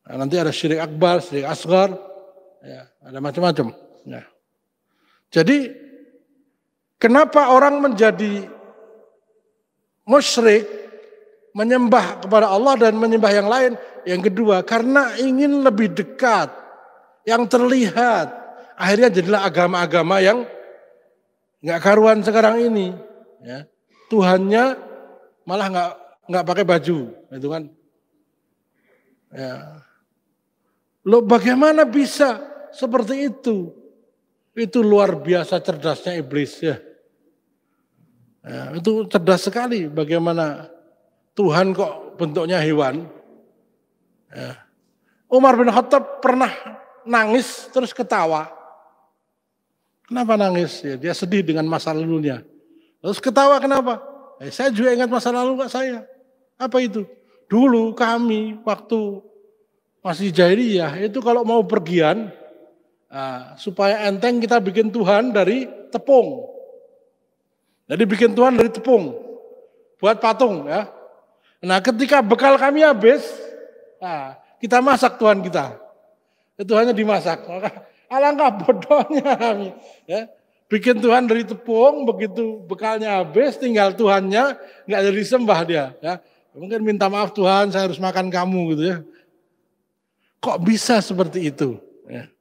Nah, nanti ada syirik akbar, syirik asgar, ya, ada macam-macam. Ya. Jadi kenapa orang menjadi musyrik menyembah kepada Allah dan menyembah yang lain. Yang kedua, karena ingin lebih dekat, yang terlihat. Akhirnya jadilah agama-agama yang nggak karuan sekarang ini. Ya. Tuhannya malah nggak nggak pakai baju, itu kan. Ya. Lo bagaimana bisa seperti itu? Itu luar biasa cerdasnya iblis ya. Ya, itu cerdas sekali bagaimana Tuhan kok bentuknya hewan. Ya. Umar bin Khattab pernah nangis terus ketawa. Kenapa nangis? Ya, dia sedih dengan masa lalunya. Terus ketawa kenapa? Eh, saya juga ingat masa lalu kak saya. Apa itu? Dulu kami waktu masih jahiliyah itu kalau mau pergian nah, supaya enteng kita bikin Tuhan dari tepung. Jadi bikin Tuhan dari tepung, buat patung ya. Nah ketika bekal kami habis, nah, kita masak Tuhan kita. Itu hanya dimasak. Maka alangkah bodohnya kami. Ya. Bikin Tuhan dari tepung, begitu bekalnya habis, tinggal Tuhannya nggak jadi sembah dia. Ya. Mungkin minta maaf Tuhan, saya harus makan kamu gitu ya. Kok bisa seperti itu? Ya.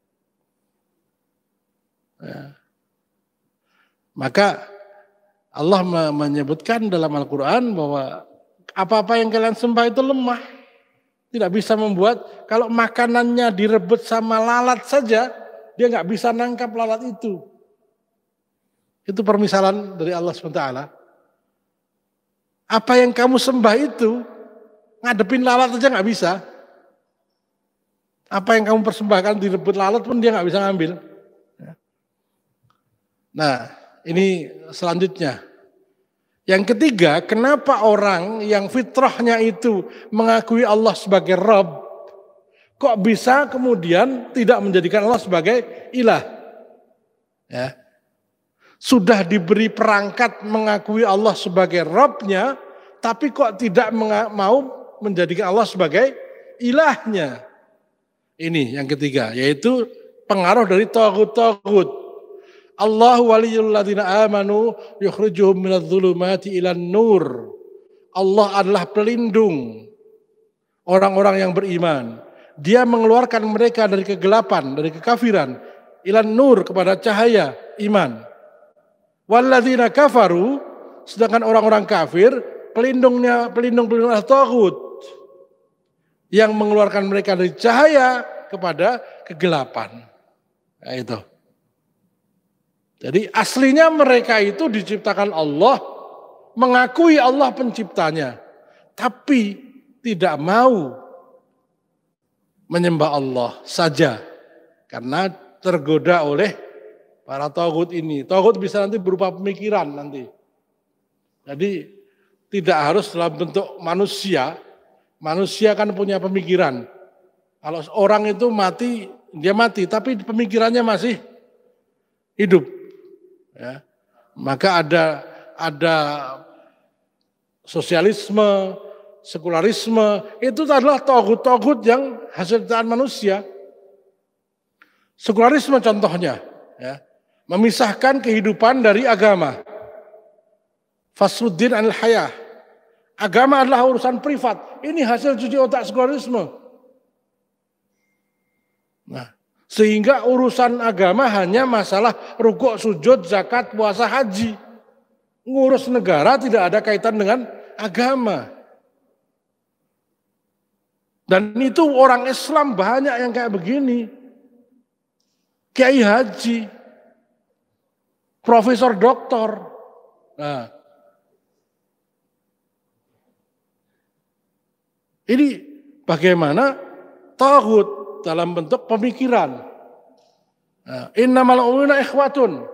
Ya. Maka Allah menyebutkan dalam Al-Quran bahwa apa-apa yang kalian sembah itu lemah. Tidak bisa membuat, kalau makanannya direbut sama lalat saja, dia nggak bisa nangkap lalat itu. Itu permisalan dari Allah SWT. Apa yang kamu sembah itu, ngadepin lalat aja nggak bisa. Apa yang kamu persembahkan direbut lalat pun dia nggak bisa ngambil. Nah, ini selanjutnya. Yang ketiga, kenapa orang yang fitrahnya itu mengakui Allah sebagai Rabb, kok bisa kemudian tidak menjadikan Allah sebagai ilah? Ya. Sudah diberi perangkat mengakui Allah sebagai Rabbnya, tapi kok tidak mau menjadikan Allah sebagai ilahnya? Ini yang ketiga, yaitu pengaruh dari togut-togut. Allah waliyul ladina amanu yukhrijuhum minadh dhulumati ilan nur. Allah adalah pelindung orang-orang yang beriman. Dia mengeluarkan mereka dari kegelapan, dari kekafiran, ilan nur kepada cahaya iman. Walladzina kafaru, sedangkan orang-orang kafir, pelindungnya pelindung-pelindung tagut yang mengeluarkan mereka dari cahaya kepada kegelapan. Nah, itu. Jadi aslinya mereka itu diciptakan Allah, mengakui Allah penciptanya, tapi tidak mau menyembah Allah saja karena tergoda oleh para togut ini. Togut bisa nanti berupa pemikiran nanti. Jadi tidak harus dalam bentuk manusia. Manusia kan punya pemikiran. Kalau orang itu mati, dia mati, tapi pemikirannya masih hidup. Ya. Maka ada ada sosialisme, sekularisme, itu adalah togut-togut yang hasil ciptaan manusia. Sekularisme contohnya, ya, memisahkan kehidupan dari agama. Fasruddin al hayah. Agama adalah urusan privat. Ini hasil cuci otak sekularisme. Nah, Sehingga urusan agama hanya masalah rukuk, sujud, zakat, puasa, haji. Ngurus negara tidak ada kaitan dengan agama. Dan itu orang Islam banyak yang kayak begini. Kiai haji, profesor doktor. Nah, ini bagaimana dalam bentuk pemikiran. Nah, innamal mu'minuna ikhwatun.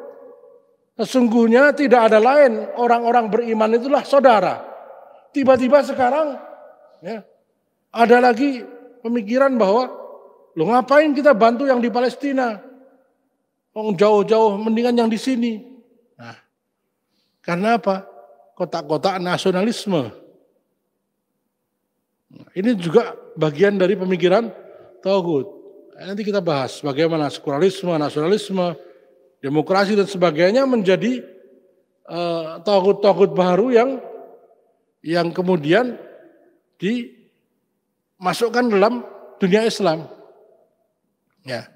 Sesungguhnya tidak ada lain orang-orang beriman itulah saudara. Tiba-tiba sekarang ya, ada lagi pemikiran bahwa lo ngapain kita bantu yang di Palestina? Oh, jauh-jauh mendingan yang di sini. Nah, karena apa? Kotak-kotak nasionalisme. Nah, ini juga bagian dari pemikiran Tauhid. Nanti kita bahas bagaimana sekularisme, nasionalisme, demokrasi dan sebagainya menjadi uh, Tauhid-Tauhid baru yang yang kemudian di masukkan dalam dunia Islam. Ya.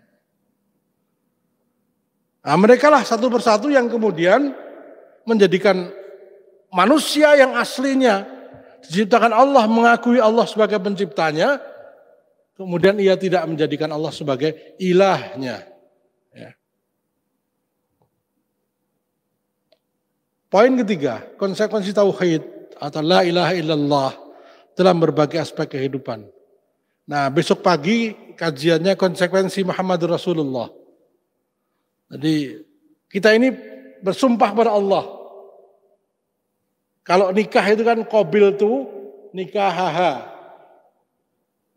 Nah, mereka lah satu persatu yang kemudian menjadikan manusia yang aslinya diciptakan Allah mengakui Allah sebagai penciptanya, kemudian ia tidak menjadikan Allah sebagai ilahnya. Ya. Poin ketiga, konsekuensi tauhid atau la ilaha illallah dalam berbagai aspek kehidupan. Nah, besok pagi kajiannya konsekuensi Muhammad Rasulullah. Jadi kita ini bersumpah pada Allah. Kalau nikah itu kan kobil tuh nikah haha.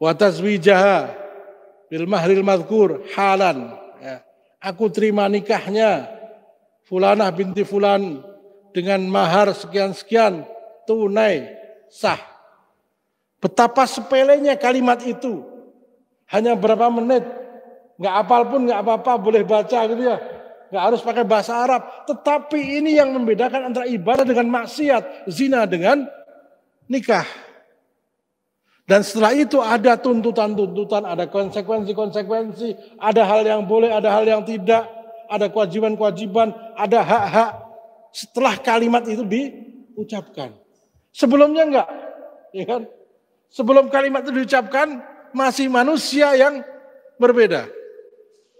Watazwijaha bil mahril madkur halan. Ya. Aku terima nikahnya Fulanah binti Fulan dengan mahar sekian-sekian tunai sah. Betapa sepelenya kalimat itu. Hanya berapa menit. Nggak apal pun nggak apa-apa, boleh baca gitu ya. Nggak harus pakai bahasa Arab. Tetapi ini yang membedakan antara ibadah dengan maksiat. Zina dengan nikah. Dan setelah itu ada tuntutan-tuntutan, ada konsekuensi-konsekuensi, ada hal yang boleh, ada hal yang tidak, ada kewajiban-kewajiban, ada hak-hak setelah kalimat itu diucapkan. Sebelumnya enggak, ya kan? Sebelum kalimat itu diucapkan, masih manusia yang berbeda.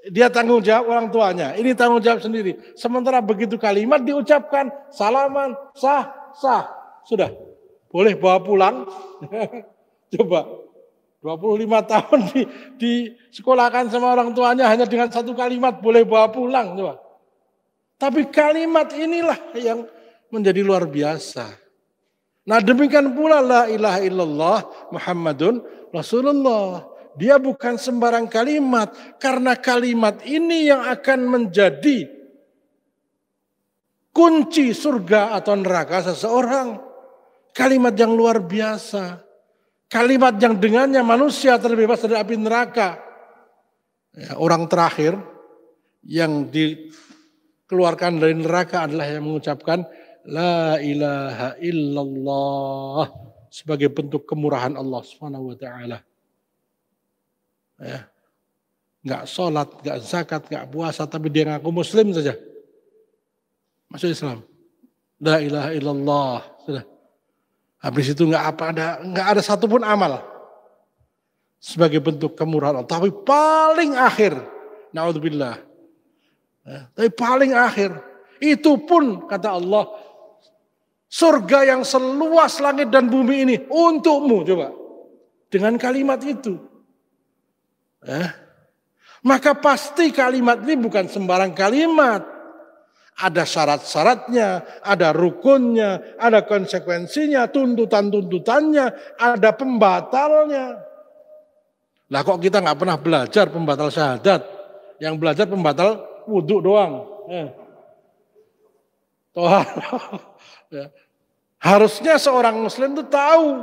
Dia tanggung jawab orang tuanya, ini tanggung jawab sendiri. Sementara begitu kalimat diucapkan, salaman, sah, sah. Sudah, boleh bawa pulang. Coba, 25 tahun di, sekolahkan sama orang tuanya hanya dengan satu kalimat boleh bawa pulang. Coba. Tapi kalimat inilah yang menjadi luar biasa. Nah demikian pula la ilaha illallah Muhammadun Rasulullah. Dia bukan sembarang kalimat. Karena kalimat ini yang akan menjadi kunci surga atau neraka seseorang. Kalimat yang luar biasa. Kalimat yang dengannya manusia terbebas dari api neraka. Ya, orang terakhir yang dikeluarkan dari neraka adalah yang mengucapkan La ilaha illallah sebagai bentuk kemurahan Allah Subhanahu wa taala. Ya. Enggak sholat, enggak zakat, enggak puasa, tapi dia ngaku muslim saja. Masuk Islam. La ilaha illallah. Habis itu enggak apa ada, enggak ada satupun amal. Sebagai bentuk kemurahan. Tapi paling akhir. Na'udzubillah. Ya, tapi paling akhir. Itu pun kata Allah Surga yang seluas langit dan bumi ini untukmu coba. Dengan kalimat itu. Eh? Maka pasti kalimat ini bukan sembarang kalimat. Ada syarat-syaratnya, ada rukunnya, ada konsekuensinya, tuntutan-tuntutannya, ada pembatalnya. Lah kok kita nggak pernah belajar pembatal syahadat? Yang belajar pembatal wudhu doang. Eh. Tohar. ya. Harusnya seorang muslim itu tahu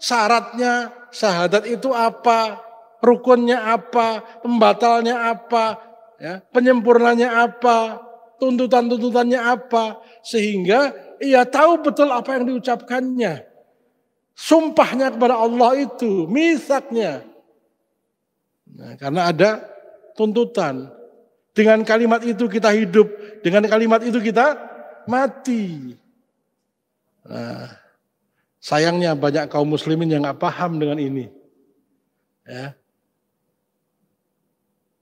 syaratnya syahadat itu apa, rukunnya apa, pembatalnya apa, ya, penyempurnanya apa, tuntutan-tuntutannya apa, sehingga ia tahu betul apa yang diucapkannya. Sumpahnya kepada Allah itu, misaknya. Nah, karena ada tuntutan. Dengan kalimat itu kita hidup, dengan kalimat itu kita mati. Nah, sayangnya banyak kaum muslimin yang nggak paham dengan ini. Ya.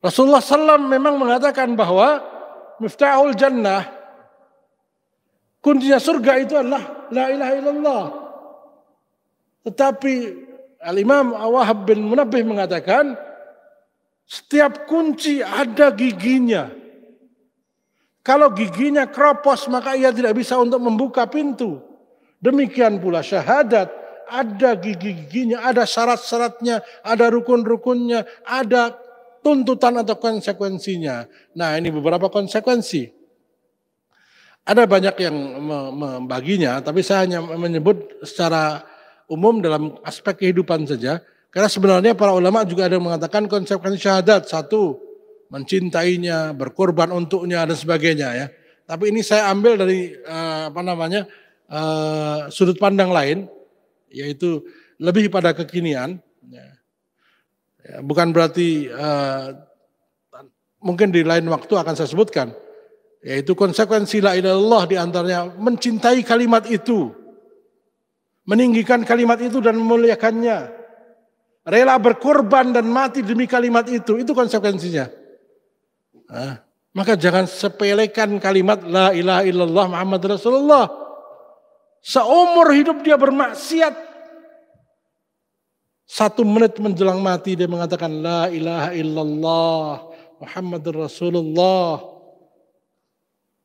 Rasulullah SAW memang mengatakan bahwa miftahul jannah kuncinya surga itu adalah la ilaha illallah. Tetapi Al-Imam Awahab bin Munabbih mengatakan setiap kunci ada giginya. Kalau giginya keropos maka ia tidak bisa untuk membuka pintu. Demikian pula syahadat ada gigi-giginya, ada syarat-syaratnya, ada rukun-rukunnya, ada tuntutan atau konsekuensinya. Nah ini beberapa konsekuensi. Ada banyak yang membaginya, tapi saya hanya menyebut secara umum dalam aspek kehidupan saja. Karena sebenarnya para ulama juga ada yang mengatakan konsekuensi syahadat. Satu, mencintainya, berkorban untuknya dan sebagainya ya. Tapi ini saya ambil dari uh, apa namanya uh, sudut pandang lain yaitu lebih pada kekinian. Ya. Bukan berarti uh, mungkin di lain waktu akan saya sebutkan, yaitu konsekuensi la ilallah di antaranya mencintai kalimat itu, meninggikan kalimat itu dan memuliakannya, rela berkorban dan mati demi kalimat itu, itu konsekuensinya. Nah, maka jangan sepelekan kalimat la ilaha illallah Muhammad Rasulullah. Seumur hidup dia bermaksiat, satu menit menjelang mati dia mengatakan La ilaha illallah Muhammad Rasulullah.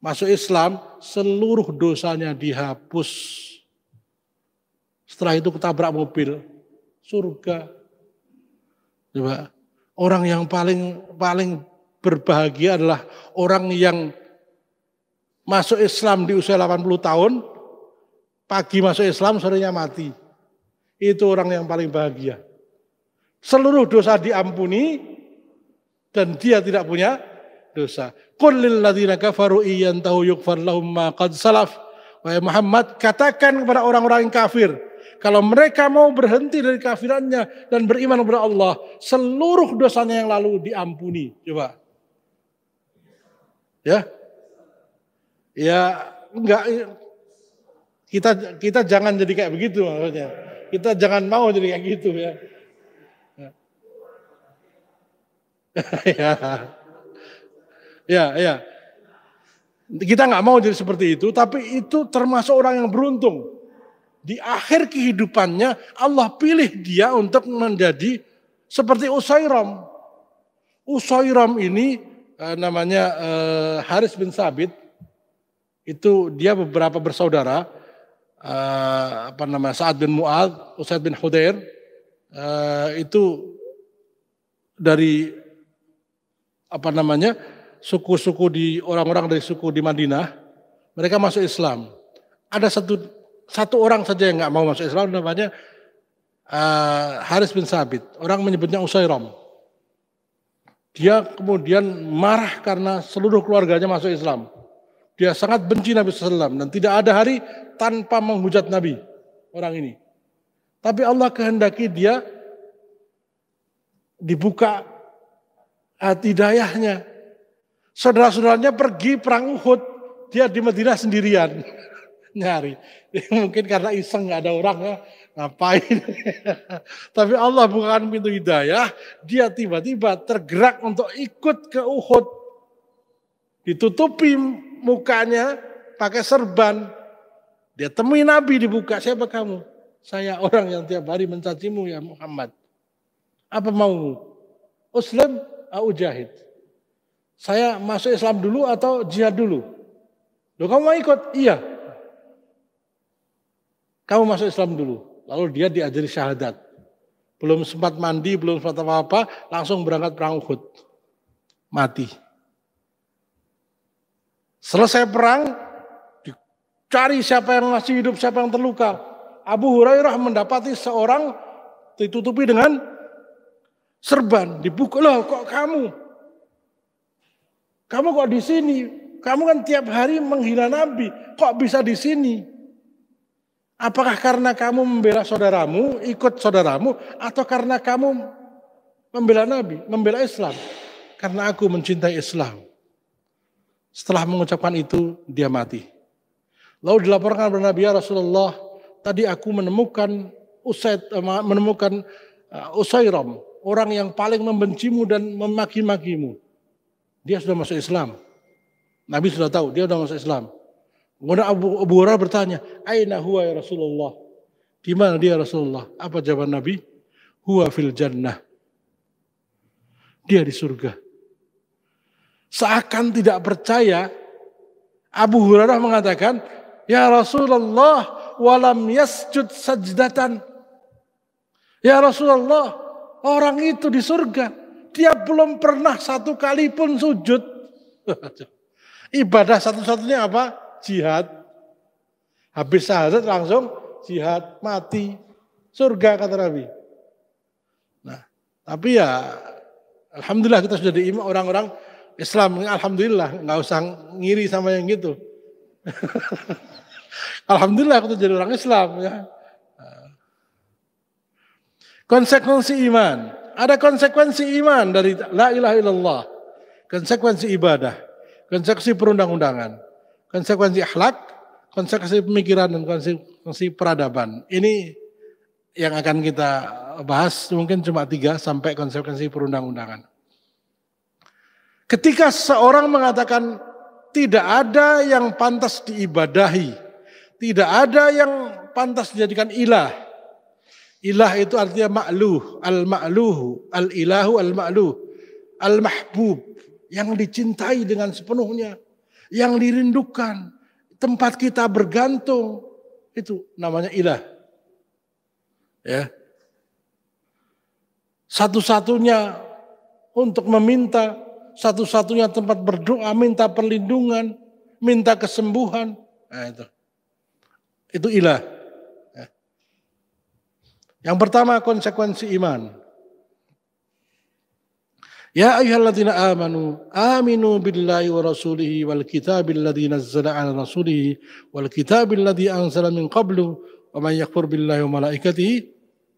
Masuk Islam seluruh dosanya dihapus. Setelah itu ketabrak mobil. Surga. Coba. Orang yang paling paling berbahagia adalah orang yang masuk Islam di usia 80 tahun, pagi masuk Islam, sorenya mati. Itu orang yang paling bahagia. Seluruh dosa diampuni dan dia tidak punya dosa. Kafaru qad salaf. Wahai Muhammad, katakan kepada orang-orang yang kafir, kalau mereka mau berhenti dari kafirannya dan beriman kepada Allah, seluruh dosanya yang lalu diampuni. Coba. Ya. Ya, enggak kita kita jangan jadi kayak begitu maksudnya. Kita jangan mau jadi kayak gitu ya. ya. ya, ya. Kita nggak mau jadi seperti itu, tapi itu termasuk orang yang beruntung. Di akhir kehidupannya Allah pilih dia untuk menjadi seperti Usairam. Usairam ini eh, namanya eh, Haris bin Sabit. Itu dia beberapa bersaudara uh, apa nama Sa'ad bin Mu'ad, Usaid bin Hudair uh, itu dari apa namanya suku-suku di orang-orang dari suku di Madinah mereka masuk Islam. Ada satu satu orang saja yang nggak mau masuk Islam namanya uh, Haris bin Sabit. Orang menyebutnya Usairam. Dia kemudian marah karena seluruh keluarganya masuk Islam. Dia sangat benci Nabi SAW dan tidak ada hari tanpa menghujat Nabi orang ini. Tapi Allah kehendaki dia dibuka hati dayahnya. Saudara-saudaranya pergi perang Uhud, dia di Madinah sendirian nyari. Mungkin karena iseng nggak ada orang ya, ngapain. Tapi Allah bukan pintu hidayah, dia tiba-tiba tergerak untuk ikut ke Uhud. Ditutupi mukanya pakai serban, dia temui Nabi dibuka, siapa kamu? Saya orang yang tiap hari mencacimu ya Muhammad. Apa mau? Muslim atau jahid? Saya masuk Islam dulu atau jihad dulu? Loh kamu mau ikut? Iya. Kamu masuk Islam dulu. Lalu dia diajari syahadat. Belum sempat mandi, belum sempat apa-apa, langsung berangkat perang Uhud. Mati. Selesai perang, Cari siapa yang masih hidup, siapa yang terluka. Abu Hurairah mendapati seorang ditutupi dengan serban. Dibuka, loh kok kamu? Kamu kok di sini? Kamu kan tiap hari menghina Nabi. Kok bisa di sini? Apakah karena kamu membela saudaramu, ikut saudaramu, atau karena kamu membela Nabi, membela Islam? karena aku mencintai Islam. Setelah mengucapkan itu, dia mati. Lalu dilaporkan kepada Nabi ya Rasulullah, tadi aku menemukan Usaid, eh, menemukan uh, Usairam, orang yang paling membencimu dan memaki-makimu. Dia sudah masuk Islam. Nabi sudah tahu, dia sudah masuk Islam. Kemudian Abu, Abu Hurairah bertanya, Aina huwa ya Rasulullah? Di mana dia Rasulullah? Apa jawaban Nabi? Huwa fil jannah. Dia di surga. Seakan tidak percaya, Abu Hurairah mengatakan, Ya Rasulullah, walam yasjud sajdatan. Ya Rasulullah, orang itu di surga. Dia belum pernah satu kali pun sujud. Ibadah satu-satunya apa? Jihad. Habis syahadat langsung jihad, mati. Surga kata Nabi. Nah, tapi ya Alhamdulillah kita sudah diimam orang-orang Islam. Alhamdulillah, nggak usah ngiri sama yang gitu. Alhamdulillah kita jadi orang Islam ya. Konsekuensi iman. Ada konsekuensi iman dari la ilaha illallah. Konsekuensi ibadah konsekuensi perundang-undangan, konsekuensi akhlak, konsekuensi pemikiran dan konsekuensi peradaban. Ini yang akan kita bahas mungkin cuma tiga sampai konsekuensi perundang-undangan. Ketika seorang mengatakan tidak ada yang pantas diibadahi, tidak ada yang pantas dijadikan ilah. Ilah itu artinya ma'luh, al-ma'luhu, al-ilahu, al-ma'luh, al-mahbub yang dicintai dengan sepenuhnya, yang dirindukan, tempat kita bergantung, itu namanya ilah. Ya. Satu-satunya untuk meminta, satu-satunya tempat berdoa, minta perlindungan, minta kesembuhan. Nah, itu. Itu ilah. Ya. Yang pertama konsekuensi iman. Ya ayyuhalladzina amanu aminu billahi wa rasulihi wal kitabil ladzi nazzala ala rasulihi wal kitabil ladzi anzala min qablu wa man yakfur billahi wa malaikatihi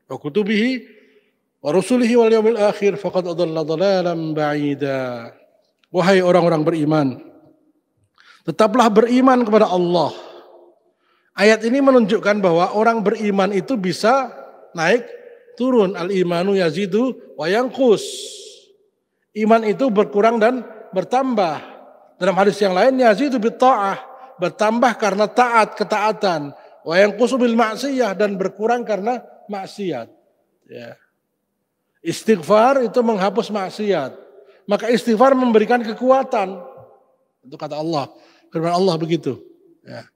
wa kutubihi wal yawmil akhir faqad adalla dhalalan ba'ida. Wahai orang-orang beriman, tetaplah beriman kepada Allah. Ayat ini menunjukkan bahwa orang beriman itu bisa naik turun al imanu yazidu wa yanqus Iman itu berkurang dan bertambah. Dalam hadis yang lain yazidu bitta'ah, bertambah karena taat, ketaatan. Wa yang kusubil maksiyah dan berkurang karena maksiat. Ya. Istighfar itu menghapus maksiat. Maka istighfar memberikan kekuatan. Itu kata Allah. Firman Allah begitu. Ya.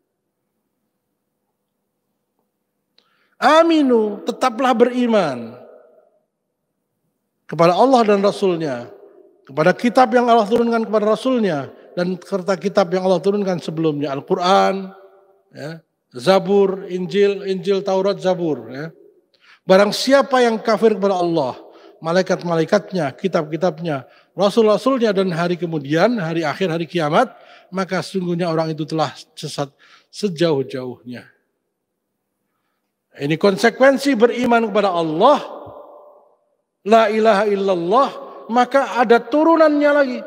Aminu, tetaplah beriman kepada Allah dan Rasulnya kepada kitab yang Allah turunkan kepada Rasulnya dan serta kitab yang Allah turunkan sebelumnya Al-Quran, ya, Zabur, Injil, Injil, Taurat, Zabur. Ya. Barang siapa yang kafir kepada Allah, malaikat-malaikatnya, kitab-kitabnya, rasul-rasulnya dan hari kemudian, hari akhir, hari kiamat, maka sungguhnya orang itu telah sesat sejauh-jauhnya. Ini konsekuensi beriman kepada Allah. La ilaha illallah maka ada turunannya lagi.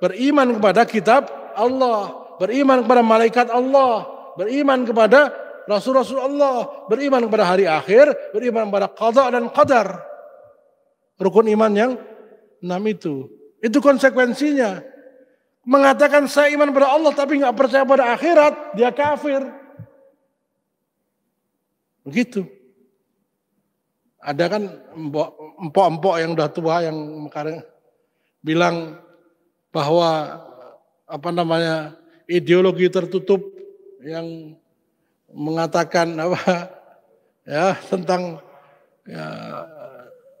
Beriman kepada kitab Allah, beriman kepada malaikat Allah, beriman kepada rasul-rasul Allah, beriman kepada hari akhir, beriman kepada qada dan qadar. Rukun iman yang enam itu. Itu konsekuensinya. Mengatakan saya iman pada Allah tapi nggak percaya pada akhirat, dia kafir. Begitu. Ada kan empok-empok yang udah tua yang bilang bahwa apa namanya ideologi tertutup yang mengatakan apa ya tentang ya,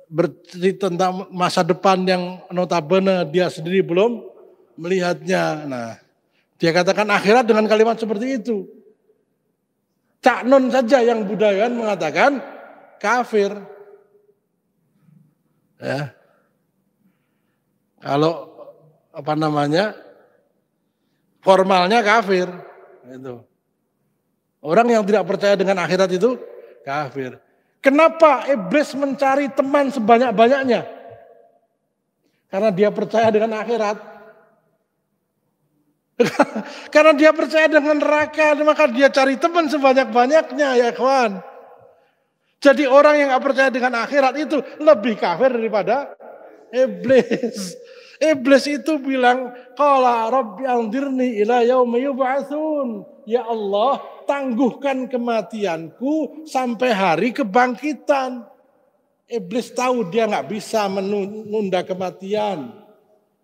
bercerita tentang masa depan yang notabene dia sendiri belum melihatnya. Nah, dia katakan akhirat dengan kalimat seperti itu. Cak Non saja yang budayawan mengatakan kafir. Ya. Kalau apa namanya? Formalnya kafir. Itu. Orang yang tidak percaya dengan akhirat itu kafir. Kenapa iblis mencari teman sebanyak-banyaknya? Karena dia percaya dengan akhirat. Karena dia percaya dengan neraka, maka dia cari teman sebanyak-banyaknya ya kawan. Jadi orang yang gak percaya dengan akhirat itu lebih kafir daripada iblis. Iblis itu bilang, Qala Rabbi andirni ila yaumi. Ya Allah, tangguhkan kematianku sampai hari kebangkitan. Iblis tahu dia nggak bisa menunda kematian.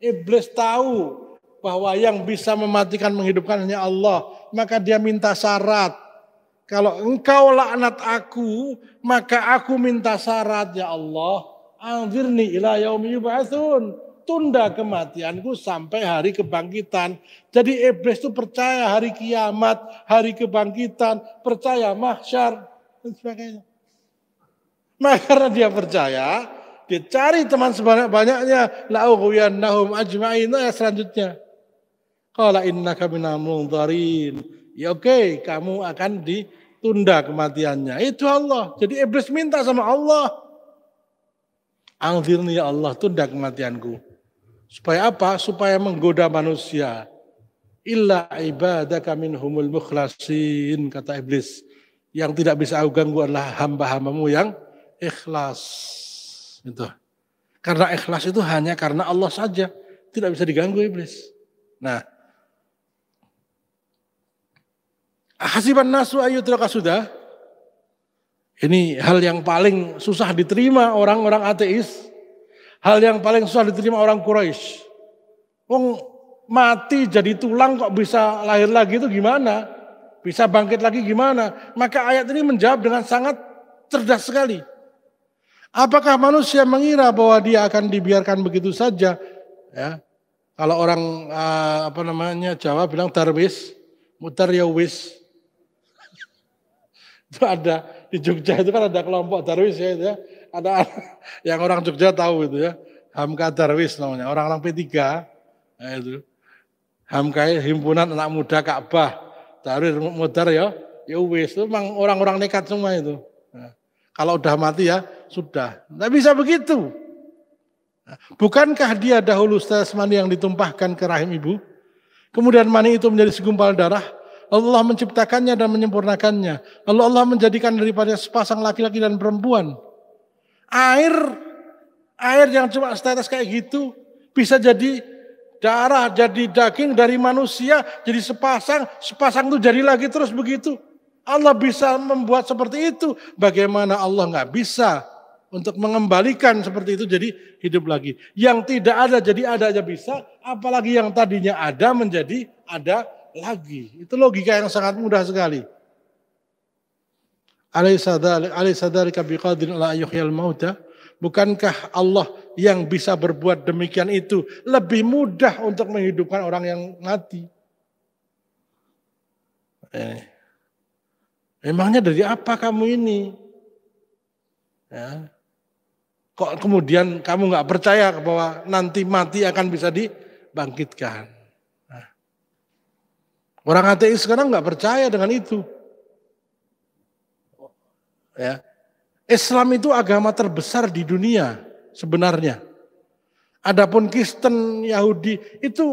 Iblis tahu bahwa yang bisa mematikan menghidupkan hanya Allah. Maka dia minta syarat. Kalau engkau laknat aku, maka aku minta syarat ya Allah. Anzirni ila yaumi yub'atsun. Tunda kematianku sampai hari kebangkitan. Jadi iblis itu percaya hari kiamat, hari kebangkitan, percaya mahsyar dan sebagainya. Maka karena dia percaya, dia cari teman sebanyak-banyaknya. La'ughwiyannahum ajma'in. Ayat selanjutnya. Qala innaka minal munzarin. Ya oke, okay, kamu akan ditunda kematiannya. Itu Allah. Jadi iblis minta sama Allah. Angfirni ya Allah, tunda kematianku. Supaya apa? Supaya menggoda manusia. Illa ibadaka minhumul mukhlasin, kata iblis. Yang tidak bisa aku ganggu adalah hamba-hambamu yang ikhlas. Itu. Karena ikhlas itu hanya karena Allah saja. Tidak bisa diganggu iblis. Nah, Hasiban nasu ayutraka sudah. Ini hal yang paling susah diterima orang-orang ateis. Hal yang paling susah diterima orang Quraisy. Wong mati jadi tulang kok bisa lahir lagi itu gimana? Bisa bangkit lagi gimana? Maka ayat ini menjawab dengan sangat cerdas sekali. Apakah manusia mengira bahwa dia akan dibiarkan begitu saja? Ya. Kalau orang eh, apa namanya Jawa bilang darwis, mutar ya wis. Itu ada di Jogja itu kan ada kelompok darwis ya itu ya. Ada yang orang Jogja tahu itu ya. Hamka Darwis namanya, orang-orang P3. Nah itu. Hamka himpunan anak muda Ka'bah. Darwis mudar ya, ya wis itu memang orang-orang nekat semua itu. Nah, kalau udah mati ya sudah. Tidak bisa begitu. Nah, bukankah dia dahulu setetes mani yang ditumpahkan ke rahim ibu? Kemudian mani itu menjadi segumpal darah, Allah menciptakannya dan menyempurnakannya. Lalu Allah menjadikan daripada sepasang laki-laki dan perempuan. Air, air yang cuma setetes kayak gitu, bisa jadi darah, jadi daging dari manusia, jadi sepasang, sepasang itu jadi lagi terus begitu. Allah bisa membuat seperti itu. Bagaimana Allah nggak bisa untuk mengembalikan seperti itu jadi hidup lagi. Yang tidak ada jadi ada aja bisa, apalagi yang tadinya ada menjadi ada lagi. Itu logika yang sangat mudah sekali. Mauta? Bukankah Allah yang bisa berbuat demikian itu lebih mudah untuk menghidupkan orang yang mati? Eh. Emangnya dari apa kamu ini? Ya. Kok kemudian kamu nggak percaya bahwa nanti mati akan bisa dibangkitkan? Orang ateis sekarang nggak percaya dengan itu. Ya. Islam itu agama terbesar di dunia sebenarnya. Adapun Kristen, Yahudi itu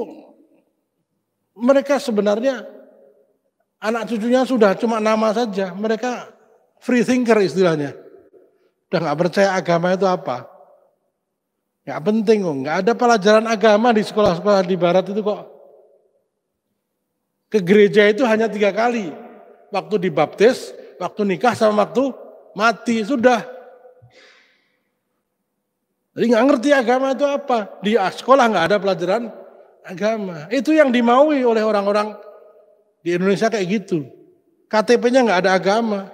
mereka sebenarnya anak cucunya sudah cuma nama saja. Mereka free thinker istilahnya. Udah nggak percaya agama itu apa. Nggak penting kok, nggak ada pelajaran agama di sekolah-sekolah di barat itu kok. Ke gereja itu hanya tiga kali. Waktu dibaptis, waktu nikah sama waktu mati. Sudah. Jadi nggak ngerti agama itu apa. Di sekolah nggak ada pelajaran agama. Itu yang dimaui oleh orang-orang di Indonesia kayak gitu. KTP-nya nggak ada agama.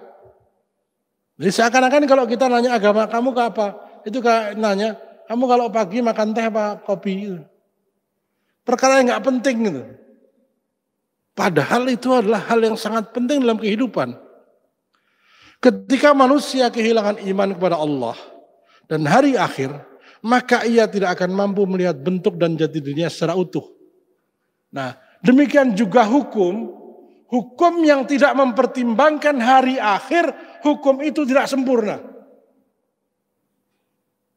Jadi seakan-akan kalau kita nanya agama kamu ke apa? Itu kayak nanya, kamu kalau pagi makan teh apa kopi? Perkara yang nggak penting gitu. Padahal itu adalah hal yang sangat penting dalam kehidupan. Ketika manusia kehilangan iman kepada Allah dan hari akhir, maka ia tidak akan mampu melihat bentuk dan jati dirinya secara utuh. Nah, demikian juga hukum, hukum yang tidak mempertimbangkan hari akhir, hukum itu tidak sempurna.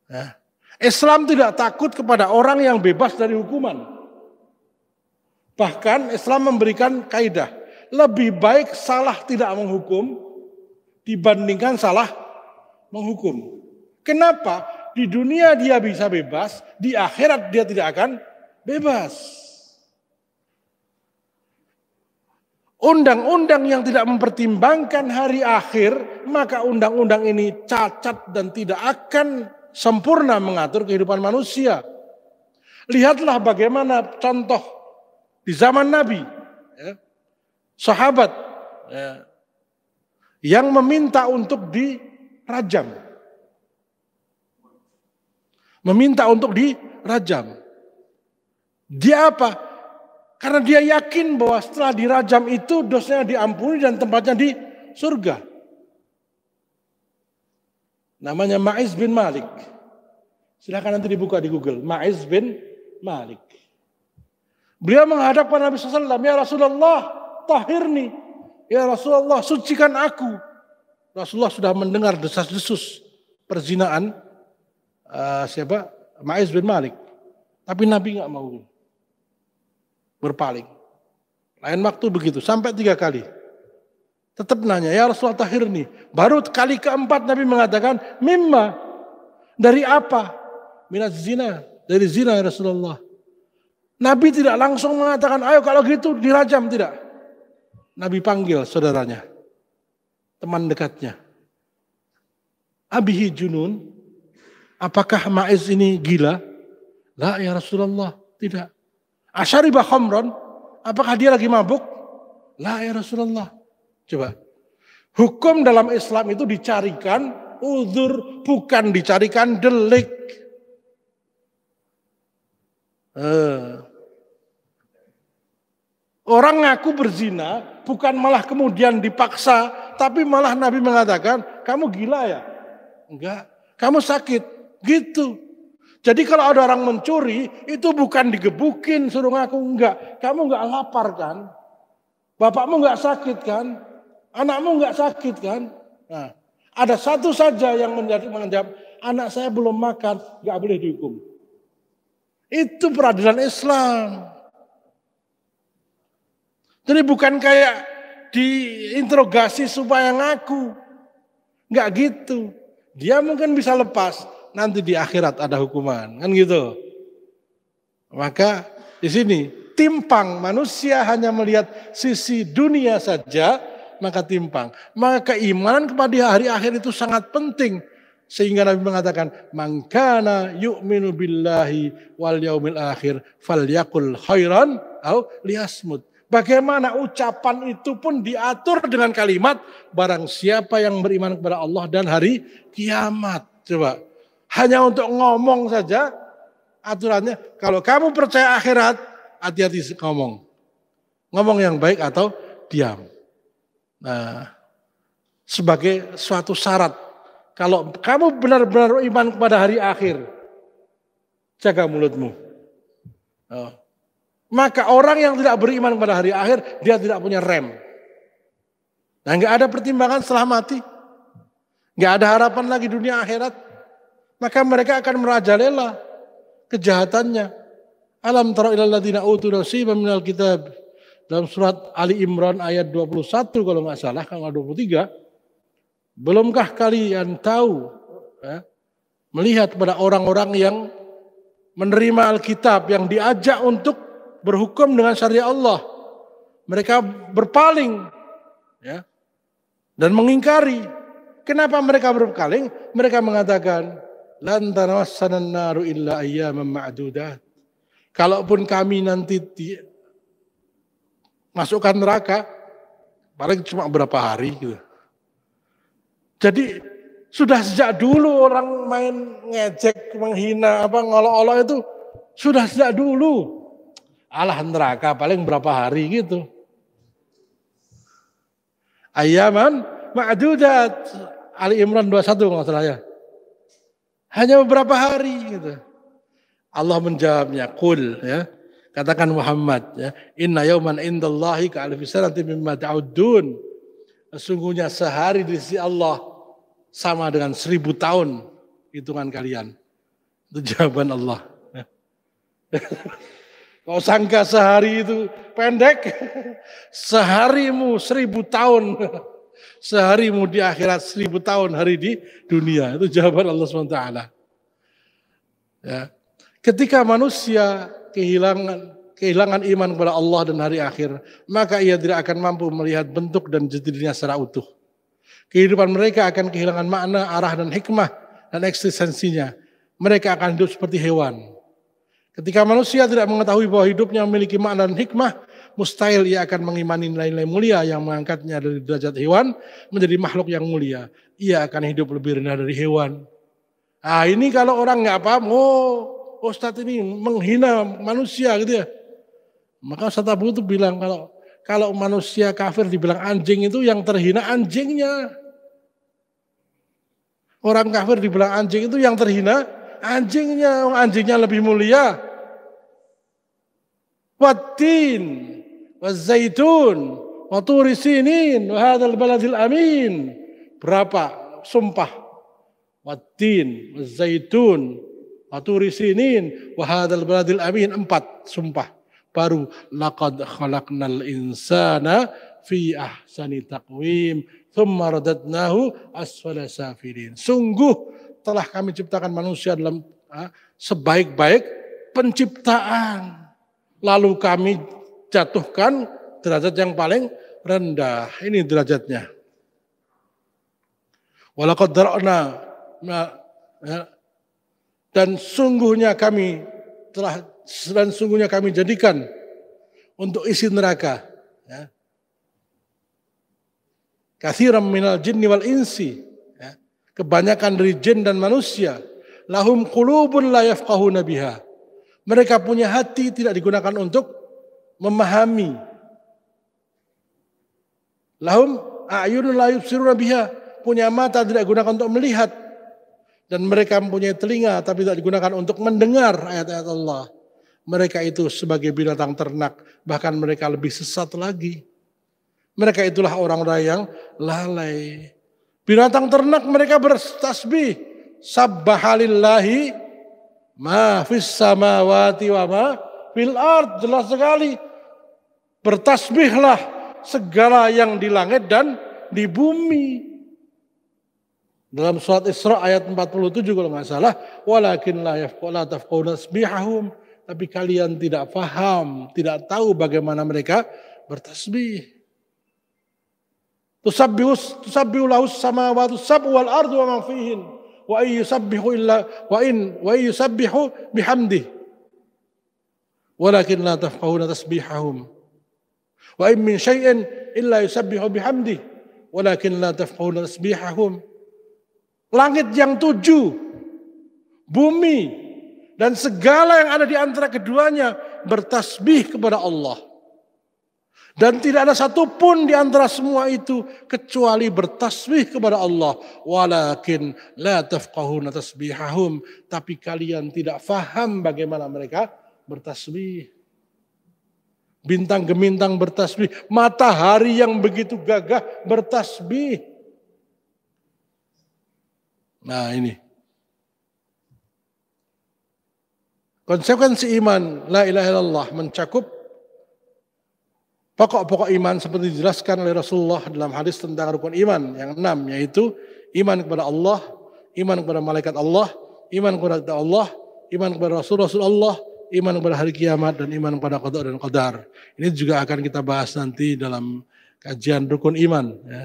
Nah, Islam tidak takut kepada orang yang bebas dari hukuman. Bahkan Islam memberikan kaidah, lebih baik salah tidak menghukum dibandingkan salah menghukum. Kenapa? Di dunia dia bisa bebas, di akhirat dia tidak akan bebas. Undang-undang yang tidak mempertimbangkan hari akhir, maka undang-undang ini cacat dan tidak akan sempurna mengatur kehidupan manusia. Lihatlah bagaimana contoh di zaman Nabi, ya, sahabat ya, yang meminta untuk dirajam, meminta untuk dirajam. Dia apa? Karena dia yakin bahwa setelah dirajam itu dosanya diampuni dan tempatnya di surga. Namanya Ma'iz bin Malik. Silahkan nanti dibuka di Google. Ma'iz bin Malik. Beliau menghadap kepada Nabi SAW. Ya Rasulullah, tahirni. Ya Rasulullah, sucikan aku. Rasulullah sudah mendengar desas-desus perzinaan uh, siapa? Ma'iz bin Malik. Tapi Nabi nggak mau berpaling. Lain waktu begitu, sampai tiga kali. Tetap nanya, ya Rasulullah tahir nih. Baru kali keempat Nabi mengatakan, mimma, dari apa? Minat zina, dari zina ya Rasulullah. Nabi tidak langsung mengatakan, ayo kalau gitu dirajam, tidak. Nabi panggil saudaranya, teman dekatnya. Abihi junun, apakah Ma'iz ini gila? La ya Rasulullah, tidak. Asyaribah khamron, apakah dia lagi mabuk? La ya Rasulullah. Coba. Hukum dalam Islam itu dicarikan uzur, bukan dicarikan delik. Uh. Orang ngaku berzina, bukan malah kemudian dipaksa, tapi malah Nabi mengatakan, kamu gila ya? Enggak, kamu sakit. Gitu. Jadi kalau ada orang mencuri, itu bukan digebukin suruh ngaku enggak. Kamu enggak lapar kan? Bapakmu enggak sakit kan? Anakmu enggak sakit kan? Nah, ada satu saja yang menjawab, anak saya belum makan, enggak boleh dihukum. Itu peradilan Islam. Jadi bukan kayak diinterogasi supaya ngaku. Enggak gitu. Dia mungkin bisa lepas, nanti di akhirat ada hukuman, kan gitu. Maka di sini timpang manusia hanya melihat sisi dunia saja, maka timpang. Maka keimanan kepada hari akhir itu sangat penting. Sehingga Nabi mengatakan, Mangkana yu'minu billahi wal yaumil akhir falyakul khairan au liasmut. Bagaimana ucapan itu pun diatur dengan kalimat barang siapa yang beriman kepada Allah dan hari kiamat. Coba hanya untuk ngomong saja aturannya. Kalau kamu percaya akhirat, hati-hati ngomong. Ngomong yang baik atau diam. Nah, sebagai suatu syarat. Kalau kamu benar-benar iman kepada hari akhir, jaga mulutmu. Oh. Maka orang yang tidak beriman kepada hari akhir, dia tidak punya rem. Nah, nggak ada pertimbangan setelah mati. Nggak ada harapan lagi dunia akhirat maka mereka akan merajalela kejahatannya. Alam tara ilal ladina utu nasiban minal kitab. Dalam surat Ali Imran ayat 21 kalau nggak salah, kalau 23. Belumkah kalian tahu ya, melihat pada orang-orang yang menerima Alkitab yang diajak untuk berhukum dengan syariat Allah. Mereka berpaling ya, dan mengingkari. Kenapa mereka berpaling? Mereka mengatakan, lan tanawassanan naru illa ayyaman. Kalaupun kami nanti di, masukkan neraka, paling cuma berapa hari gitu. Jadi sudah sejak dulu orang main ngejek, menghina, apa ngolok-olok itu sudah sejak dulu. Allah neraka paling berapa hari gitu. Ayaman ma'dudat. Ali Imran 21 kalau salah ya. Hanya beberapa hari gitu. Allah menjawabnya, kul ya. Katakan Muhammad ya, inna yauman indallahi ka mimma ta'udun. Sesungguhnya sehari di sisi Allah sama dengan seribu tahun hitungan kalian. Itu jawaban Allah. Kau sangka sehari itu pendek? Seharimu seribu tahun. Seharimu di akhirat seribu tahun hari di dunia. Itu jawaban Allah SWT. Ya. Ketika manusia kehilangan kehilangan iman kepada Allah dan hari akhir, maka ia tidak akan mampu melihat bentuk dan jati secara utuh. Kehidupan mereka akan kehilangan makna, arah dan hikmah dan eksistensinya. Mereka akan hidup seperti hewan. Ketika manusia tidak mengetahui bahwa hidupnya memiliki makna dan hikmah, mustahil ia akan mengimani nilai-nilai mulia yang mengangkatnya dari derajat hewan menjadi makhluk yang mulia. Ia akan hidup lebih rendah dari hewan. Ah ini kalau orang nggak paham, oh Ustadz ini menghina manusia gitu ya. Maka Ustadz Abu itu bilang kalau kalau manusia kafir dibilang anjing itu yang terhina anjingnya. Orang kafir dibilang anjing itu yang terhina anjingnya. Anjingnya lebih mulia والتين والزيتون وطور سينين وهذا البلد الأمين berapa sumpah والتين والزيتون وطور سينين وهذا البلد الأمين empat sumpah baru laqad khalaqnal insana fi ahsani taqwim thumma radadnahu asfala safilin sungguh telah kami ciptakan manusia dalam sebaik-baik penciptaan lalu kami jatuhkan derajat yang paling rendah. Ini derajatnya. Ya, dan sungguhnya kami telah dan sungguhnya kami jadikan untuk isi neraka ya. Kathiram minal jinni wal insi ya. kebanyakan dari jin dan manusia lahum qulubun la yafqahuna biha mereka punya hati tidak digunakan untuk memahami. Lahum a'yunun la yubsiruna. Punya mata tidak digunakan untuk melihat. Dan mereka mempunyai telinga tapi tidak digunakan untuk mendengar ayat-ayat Allah. Mereka itu sebagai binatang ternak. Bahkan mereka lebih sesat lagi. Mereka itulah orang-orang yang lalai. Binatang ternak mereka bertasbih. Sabbahalillahi Ma fis samawati wa ma fil ard jelas sekali. Bertasbihlah segala yang di langit dan di bumi. Dalam surat Isra ayat 47 kalau nggak salah, walakin la yafqala tafqawna tasbihahum, tapi kalian tidak faham, tidak tahu bagaimana mereka bertasbih. Tusabbihu tusabbihu lahus samawati sab'u wal ardu wa ma fihin wa yusabbihu illa wa in wa yusabbihu bihamdi. Walakin la tafqahuna tasbihahum. Wa in min syai'in illa yusabbihu bihamdi. Walakin la tafqahuna tasbihahum. Langit yang tujuh bumi dan segala yang ada di antara keduanya bertasbih kepada Allah dan tidak ada satupun di antara semua itu kecuali bertasbih kepada Allah. Walakin la tafqahuna tasbihahum. Tapi kalian tidak faham bagaimana mereka bertasbih. Bintang gemintang bertasbih. Matahari yang begitu gagah bertasbih. Nah ini. Konsekuensi iman la ilaha illallah mencakup Pokok-pokok iman seperti dijelaskan oleh Rasulullah dalam hadis tentang rukun iman yang enam yaitu iman kepada Allah, iman kepada malaikat Allah, iman kepada Allah, iman kepada Rasul Rasul Allah, iman kepada hari kiamat dan iman kepada qada dan qadar. Ini juga akan kita bahas nanti dalam kajian rukun iman ya.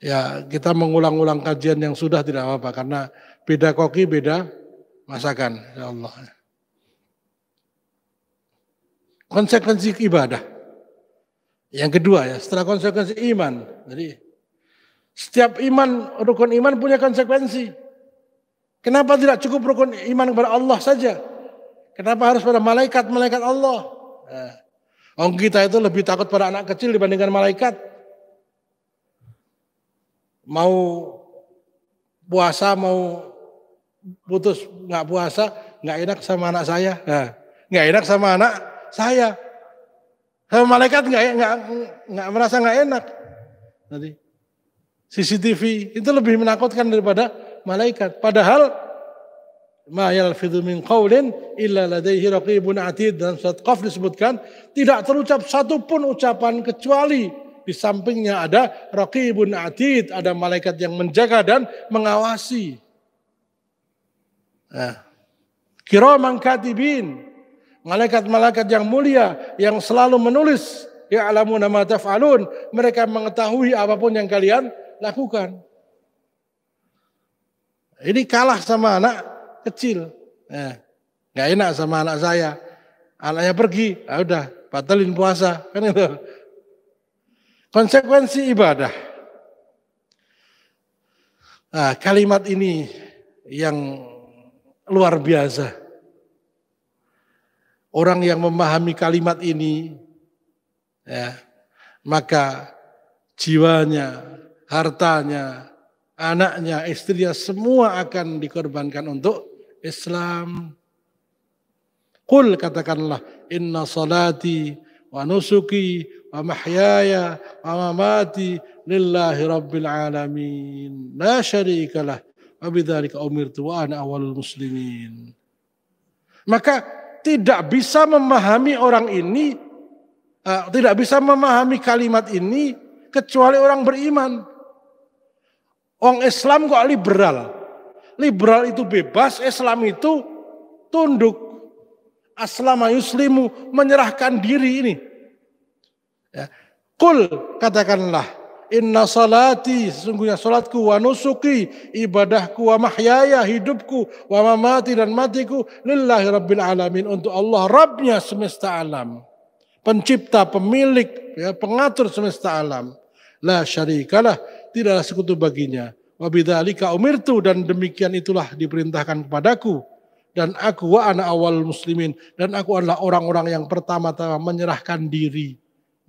Ya, kita mengulang-ulang kajian yang sudah tidak apa-apa karena beda koki, beda masakan, ya Allah. Konsekuensi ibadah. Yang kedua ya, setelah konsekuensi iman. Jadi setiap iman, rukun iman punya konsekuensi. Kenapa tidak cukup rukun iman kepada Allah saja? Kenapa harus pada malaikat-malaikat Allah? Nah, orang kita itu lebih takut pada anak kecil dibandingkan malaikat. Mau puasa, mau putus nggak puasa, nggak enak sama anak saya. Nah, enak sama anak saya. Sama malaikat nggak nggak nggak merasa nggak enak. Tadi CCTV itu lebih menakutkan daripada malaikat. Padahal ma yalfidhu min qawlin illa ladaihi raqibun atid dan surat Qaf disebutkan tidak terucap satu pun ucapan kecuali di sampingnya ada raqibun atid, ada malaikat yang menjaga dan mengawasi. Nah, kiraman katibin, malaikat-malaikat yang mulia yang selalu menulis ya alamu nama taf'alun, mereka mengetahui apa pun yang kalian lakukan. Ini kalah sama anak kecil. Nah, gak enak sama anak saya. Anaknya pergi, ya udah batalin puasa kan itu. Konsekuensi ibadah. Nah, kalimat ini yang luar biasa. Orang yang memahami kalimat ini, ya, maka jiwanya, hartanya, anaknya, istrinya semua akan dikorbankan untuk Islam. Kul katakanlah inna salati wa nusuki wa mahyaya wa mamati lillahi rabbil alamin la syarikalah wa umirtu wa ana awalul muslimin. Maka tidak bisa memahami orang ini uh, tidak bisa memahami kalimat ini kecuali orang beriman. Orang Islam kok liberal. Liberal itu bebas, Islam itu tunduk. Aslama yuslimu menyerahkan diri ini. Ya. Kul katakanlah Inna salati sesungguhnya salatku wa nusuki ibadahku wa mahyaya hidupku wa mamati dan matiku lillahi rabbil alamin untuk Allah Rabbnya semesta alam pencipta pemilik ya pengatur semesta alam la syarikalah tidaklah sekutu baginya. Wabidzalika umirtu dan demikian itulah diperintahkan kepadaku dan aku wa ana awal muslimin dan aku adalah orang-orang yang pertama-tama menyerahkan diri.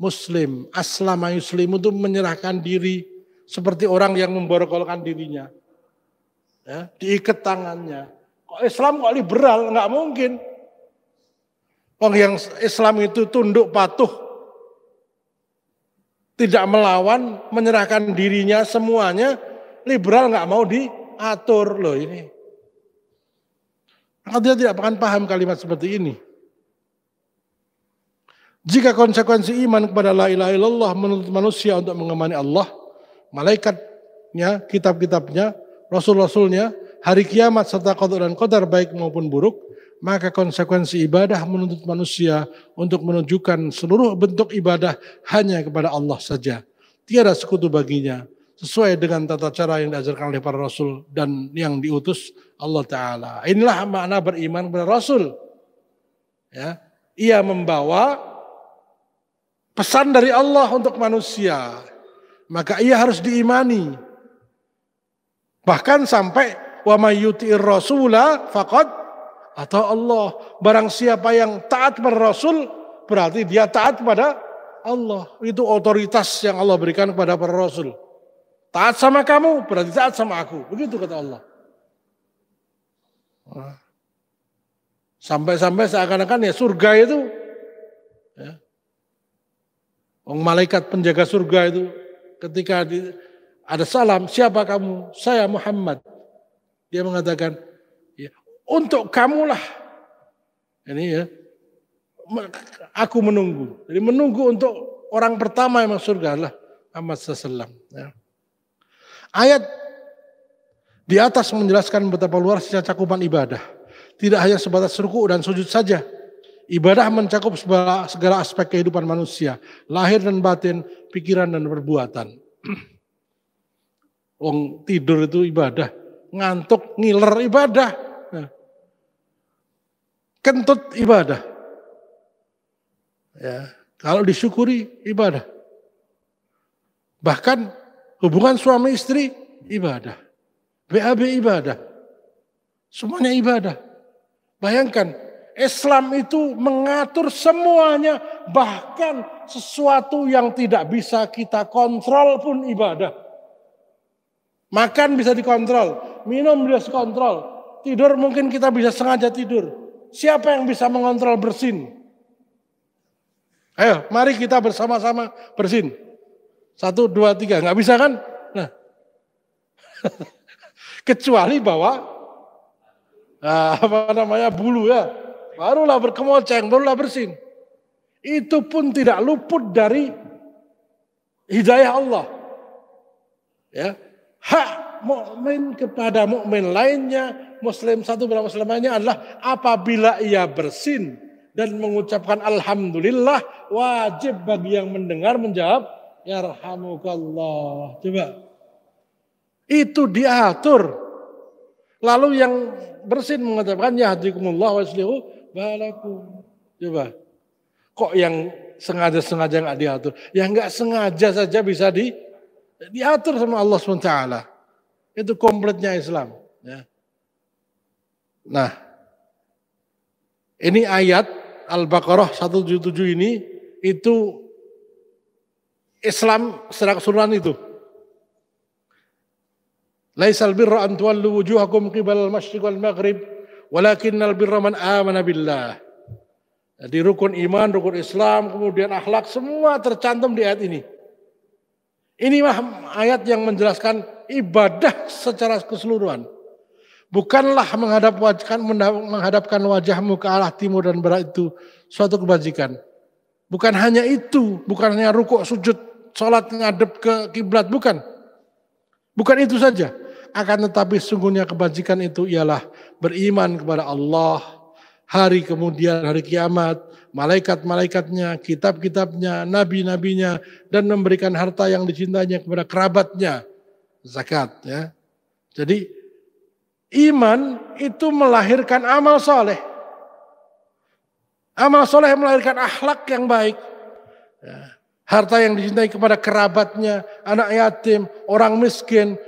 Muslim, aslama yuslim itu menyerahkan diri seperti orang yang memborokolkan dirinya. Ya, diikat tangannya. Kok Islam kok liberal? Enggak mungkin. Orang yang Islam itu tunduk patuh tidak melawan, menyerahkan dirinya semuanya, liberal nggak mau diatur loh ini. Maka dia tidak akan paham kalimat seperti ini. Jika konsekuensi iman kepada la ilaha illallah menuntut manusia untuk mengemani Allah, malaikatnya, kitab-kitabnya, rasul-rasulnya, hari kiamat serta qadar dan qadar baik maupun buruk, maka konsekuensi ibadah menuntut manusia untuk menunjukkan seluruh bentuk ibadah hanya kepada Allah saja. Tiada sekutu baginya sesuai dengan tata cara yang diajarkan oleh para rasul dan yang diutus Allah Ta'ala. Inilah makna beriman kepada Rasul. Ya, ia membawa pesan dari Allah untuk manusia. Maka ia harus diimani. Bahkan sampai wa mayyuti'ir rasula faqad atau Allah. Barang siapa yang taat kepada Rasul berarti dia taat kepada Allah. Itu otoritas yang Allah berikan kepada para Rasul. Taat sama kamu berarti taat sama aku. Begitu kata Allah. Sampai-sampai seakan-akan ya surga itu. Ya. Malaikat penjaga surga itu ketika di, ada salam, siapa kamu? Saya Muhammad. Dia mengatakan, untuk kamulah. Ini ya. Aku menunggu. Jadi menunggu untuk orang pertama yang masuk surga adalah Ahmad Sallam. Ya. Ayat di atas menjelaskan betapa luar secara cakupan ibadah. Tidak hanya sebatas ruku dan sujud saja. Ibadah mencakup segala, segala aspek kehidupan manusia. Lahir dan batin, pikiran dan perbuatan. Wong tidur itu ibadah. Ngantuk, ngiler ibadah. Kentut ibadah. Ya, kalau disyukuri ibadah. Bahkan hubungan suami istri ibadah. BAB ibadah. Semuanya ibadah. Bayangkan, Islam itu mengatur semuanya, bahkan sesuatu yang tidak bisa kita kontrol pun ibadah. Makan bisa dikontrol, minum bisa dikontrol, tidur mungkin kita bisa sengaja tidur. Siapa yang bisa mengontrol bersin? Ayo, mari kita bersama-sama bersin. Satu, dua, tiga. Nggak bisa kan? Nah. Kecuali bahwa nah, apa namanya bulu ya, barulah berkemoceng, barulah bersin. Itu pun tidak luput dari hidayah Allah. Ya, hak mukmin kepada mukmin lainnya, muslim satu bersama muslim lainnya adalah apabila ia bersin dan mengucapkan alhamdulillah wajib bagi yang mendengar menjawab yarhamukallah. Coba. Itu diatur. Lalu yang bersin mengatakan yahdikumullah wa balakum. Coba. Kok yang sengaja-sengaja nggak diatur? Yang nggak sengaja saja bisa di diatur sama Allah SWT. Itu kompletnya Islam. Ya. Nah, ini ayat Al-Baqarah 177 ini itu Islam secara keseluruhan itu. Laisal birra an tuwallu wujuhakum qibal al-masyriq wal maghrib walakinnal birra man amana billah. Jadi rukun iman, rukun Islam, kemudian akhlak semua tercantum di ayat ini. Ini ayat yang menjelaskan ibadah secara keseluruhan. Bukanlah menghadap wajah, menghadapkan wajahmu ke arah timur dan barat itu suatu kebajikan. Bukan hanya itu, bukan hanya rukuk, sujud, sholat ngadep ke kiblat, bukan. Bukan itu saja. Akan tetapi sungguhnya kebajikan itu ialah beriman kepada Allah, hari kemudian hari kiamat, malaikat-malaikatnya, kitab-kitabnya, nabi-nabinya, dan memberikan harta yang dicintainya kepada kerabatnya, zakat. Ya. Jadi iman itu melahirkan amal soleh. Amal soleh melahirkan akhlak yang baik. Ya. Harta yang dicintai kepada kerabatnya, anak yatim, orang miskin,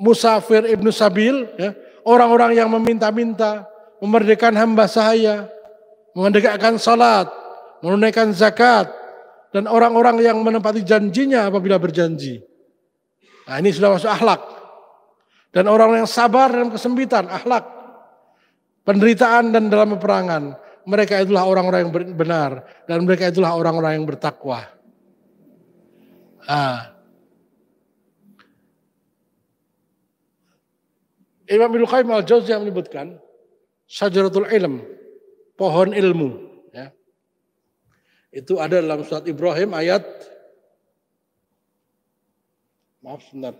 musafir, ibnu sabil, ya. Orang-orang yang meminta-minta, memerdekakan hamba sahaya, menegakkan salat, menunaikan zakat, dan orang-orang yang menempati janjinya apabila berjanji. Nah ini sudah masuk akhlak. Dan orang yang sabar dalam kesempitan, akhlak. Penderitaan dan dalam peperangan. Mereka itulah orang-orang yang benar. Dan mereka itulah orang-orang yang bertakwa. Ah. Imam Ibnu Qayyim al-Jauziyah menyebutkan syajaratul ilm, pohon ilmu, ya. Itu ada dalam surat Ibrahim ayat Maaf sebentar.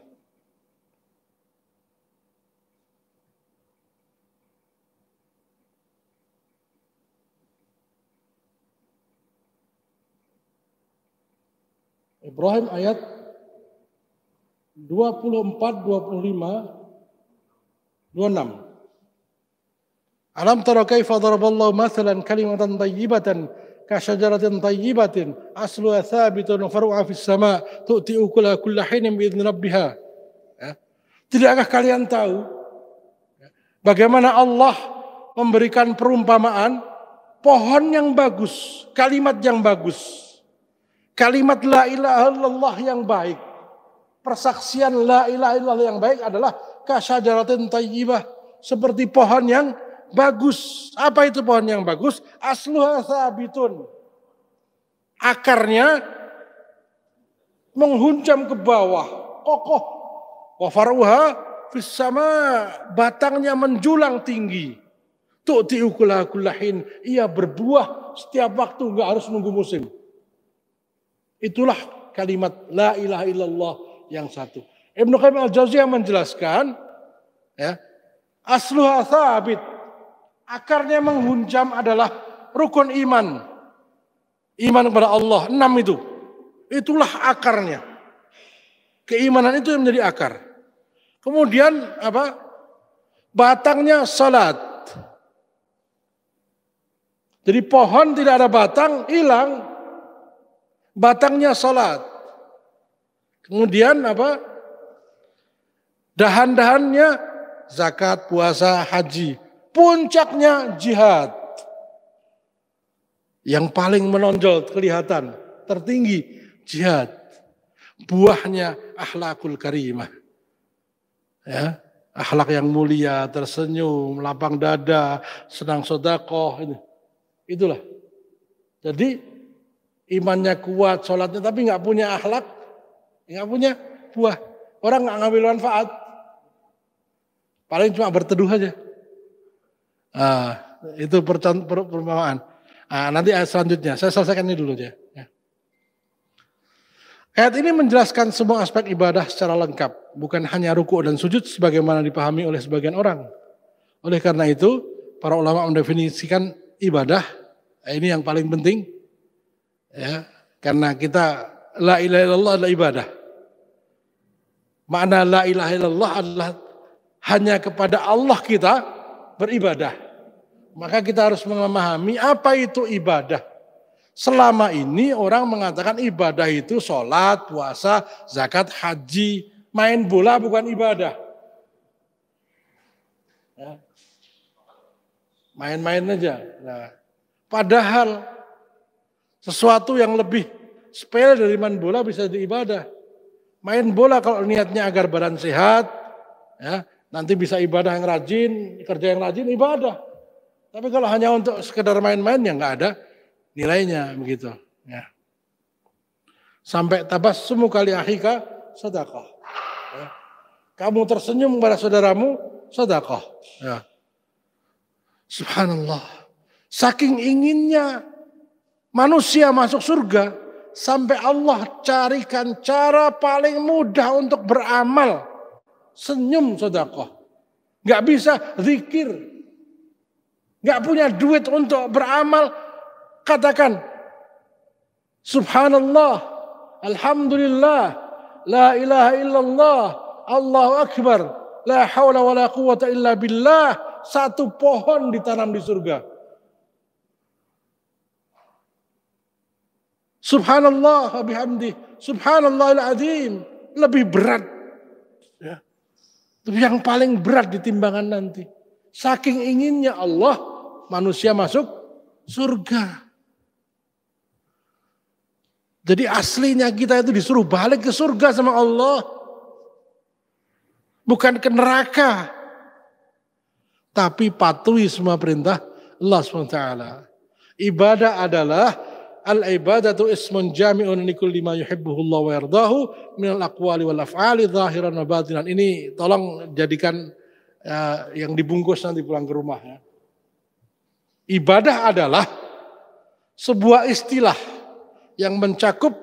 Ibrahim ayat 24, 25, 26. Alam tara kaifa daraballahu mathalan kalimatan tayyibatan kasyajaratin tayyibatin asluha thabitun faru'a fis sama tu'ti ukulaha kulla hinin biidzni rabbiha. Ya. Tidakkah kalian tahu bagaimana Allah memberikan perumpamaan pohon yang bagus, kalimat yang bagus Kalimat la ilaha illallah yang baik. Persaksian la ilaha illallah yang baik adalah kasyajaratin tayyibah. Seperti pohon yang bagus. Apa itu pohon yang bagus? Asluha sabitun. Akarnya menghunjam ke bawah. Kokoh. Wafaruha sama. Batangnya menjulang tinggi. Tu'ti ukulah. Ia berbuah setiap waktu. Enggak harus nunggu musim. Itulah kalimat la ilaha illallah yang satu. Ibnu Qayyim al-Jauziyah menjelaskan ya, asluha thabit. Akarnya menghunjam adalah rukun iman. Iman kepada Allah, enam itu. Itulah akarnya. Keimanan itu yang menjadi akar. Kemudian apa? Batangnya salat. Jadi pohon tidak ada batang, hilang. Batangnya salat. Kemudian apa? Dahan-dahannya zakat, puasa, haji. Puncaknya jihad. Yang paling menonjol kelihatan, tertinggi jihad. Buahnya akhlakul karimah. Ya, akhlak yang mulia, tersenyum, lapang dada, senang sodakoh. Ini. Itulah. Jadi imannya kuat, sholatnya tapi nggak punya akhlak, nggak punya buah. Orang nggak ngambil manfaat, paling cuma berteduh aja. Uh, itu perumpamaan. Uh, nanti ayat selanjutnya, saya selesaikan ini dulu ya. Ayat ini menjelaskan semua aspek ibadah secara lengkap, bukan hanya ruku dan sujud sebagaimana dipahami oleh sebagian orang. Oleh karena itu, para ulama mendefinisikan ibadah ini yang paling penting ya, karena kita la ilaha illallah adalah ibadah. Makna la ilaha illallah adalah hanya kepada Allah kita beribadah. Maka kita harus memahami apa itu ibadah. Selama ini orang mengatakan ibadah itu sholat, puasa, zakat, haji. Main bola bukan ibadah. Ya. Main-main aja. Nah, padahal sesuatu yang lebih sepele dari main bola bisa diibadah. Main bola kalau niatnya agar badan sehat, ya nanti bisa ibadah yang rajin, kerja yang rajin, ibadah. Tapi kalau hanya untuk sekedar main-main ya nggak ada nilainya begitu. Ya. Sampai tabas semua kali akhika sedekah. Ya. Kamu tersenyum kepada saudaramu sedekah. Ya. Subhanallah. Saking inginnya manusia masuk surga sampai Allah carikan cara paling mudah untuk beramal. Senyum sedekah. Gak bisa zikir. Gak punya duit untuk beramal, Katakan Subhanallah, Alhamdulillah, La ilaha illallah, Allahu Akbar, La hawla wa la quwata illa billah. Satu pohon ditanam di surga. Subhanallah bihamdi. Subhanallah azim. Lebih berat. Ya. Yang paling berat di timbangan nanti. Saking inginnya Allah manusia masuk surga. Jadi aslinya kita itu disuruh balik ke surga sama Allah. Bukan ke neraka. Tapi patuhi semua perintah Allah SWT. Ibadah adalah al-ibadatu ismun jami'un likul lima yuhibbuhullah wa yardahu minal aqwali wal af'ali zahiran wa batinan. Ini tolong jadikan uh, yang dibungkus nanti pulang ke rumah ya. Ibadah adalah sebuah istilah yang mencakup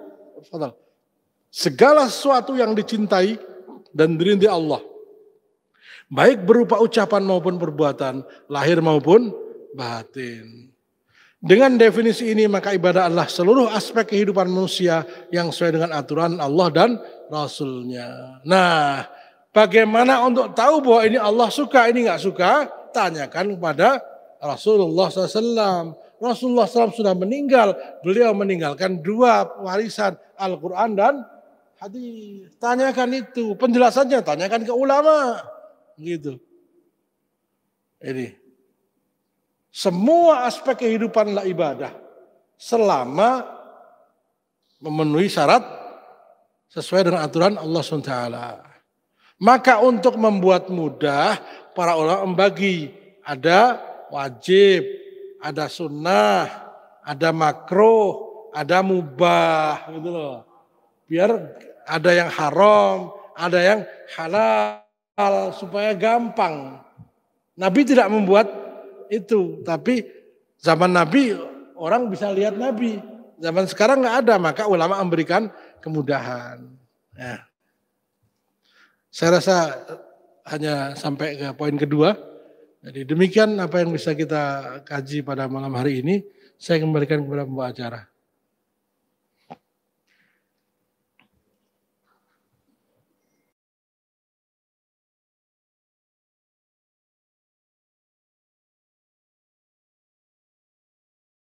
segala sesuatu yang dicintai dan dirinti Allah. Baik berupa ucapan maupun perbuatan, lahir maupun batin. Dengan definisi ini maka ibadah adalah seluruh aspek kehidupan manusia yang sesuai dengan aturan Allah dan Rasulnya. Nah, bagaimana untuk tahu bahwa ini Allah suka, ini nggak suka? Tanyakan kepada Rasulullah SAW. Rasulullah SAW sudah meninggal, beliau meninggalkan dua warisan Al-Quran dan hadis. Tanyakan itu, penjelasannya tanyakan ke ulama. Gitu. Ini. Semua aspek kehidupanlah ibadah. Selama memenuhi syarat sesuai dengan aturan Allah SWT. Maka untuk membuat mudah, para ulama membagi. Ada wajib, ada sunnah, ada makro, ada mubah gitu loh. Biar ada yang haram, ada yang halal supaya gampang. Nabi tidak membuat itu, tapi zaman Nabi orang bisa lihat Nabi. Zaman sekarang nggak ada, maka ulama memberikan kemudahan. Ya. Saya rasa hanya sampai ke poin kedua. Jadi demikian apa yang bisa kita kaji pada malam hari ini. Saya kembalikan kepada pembawa acara.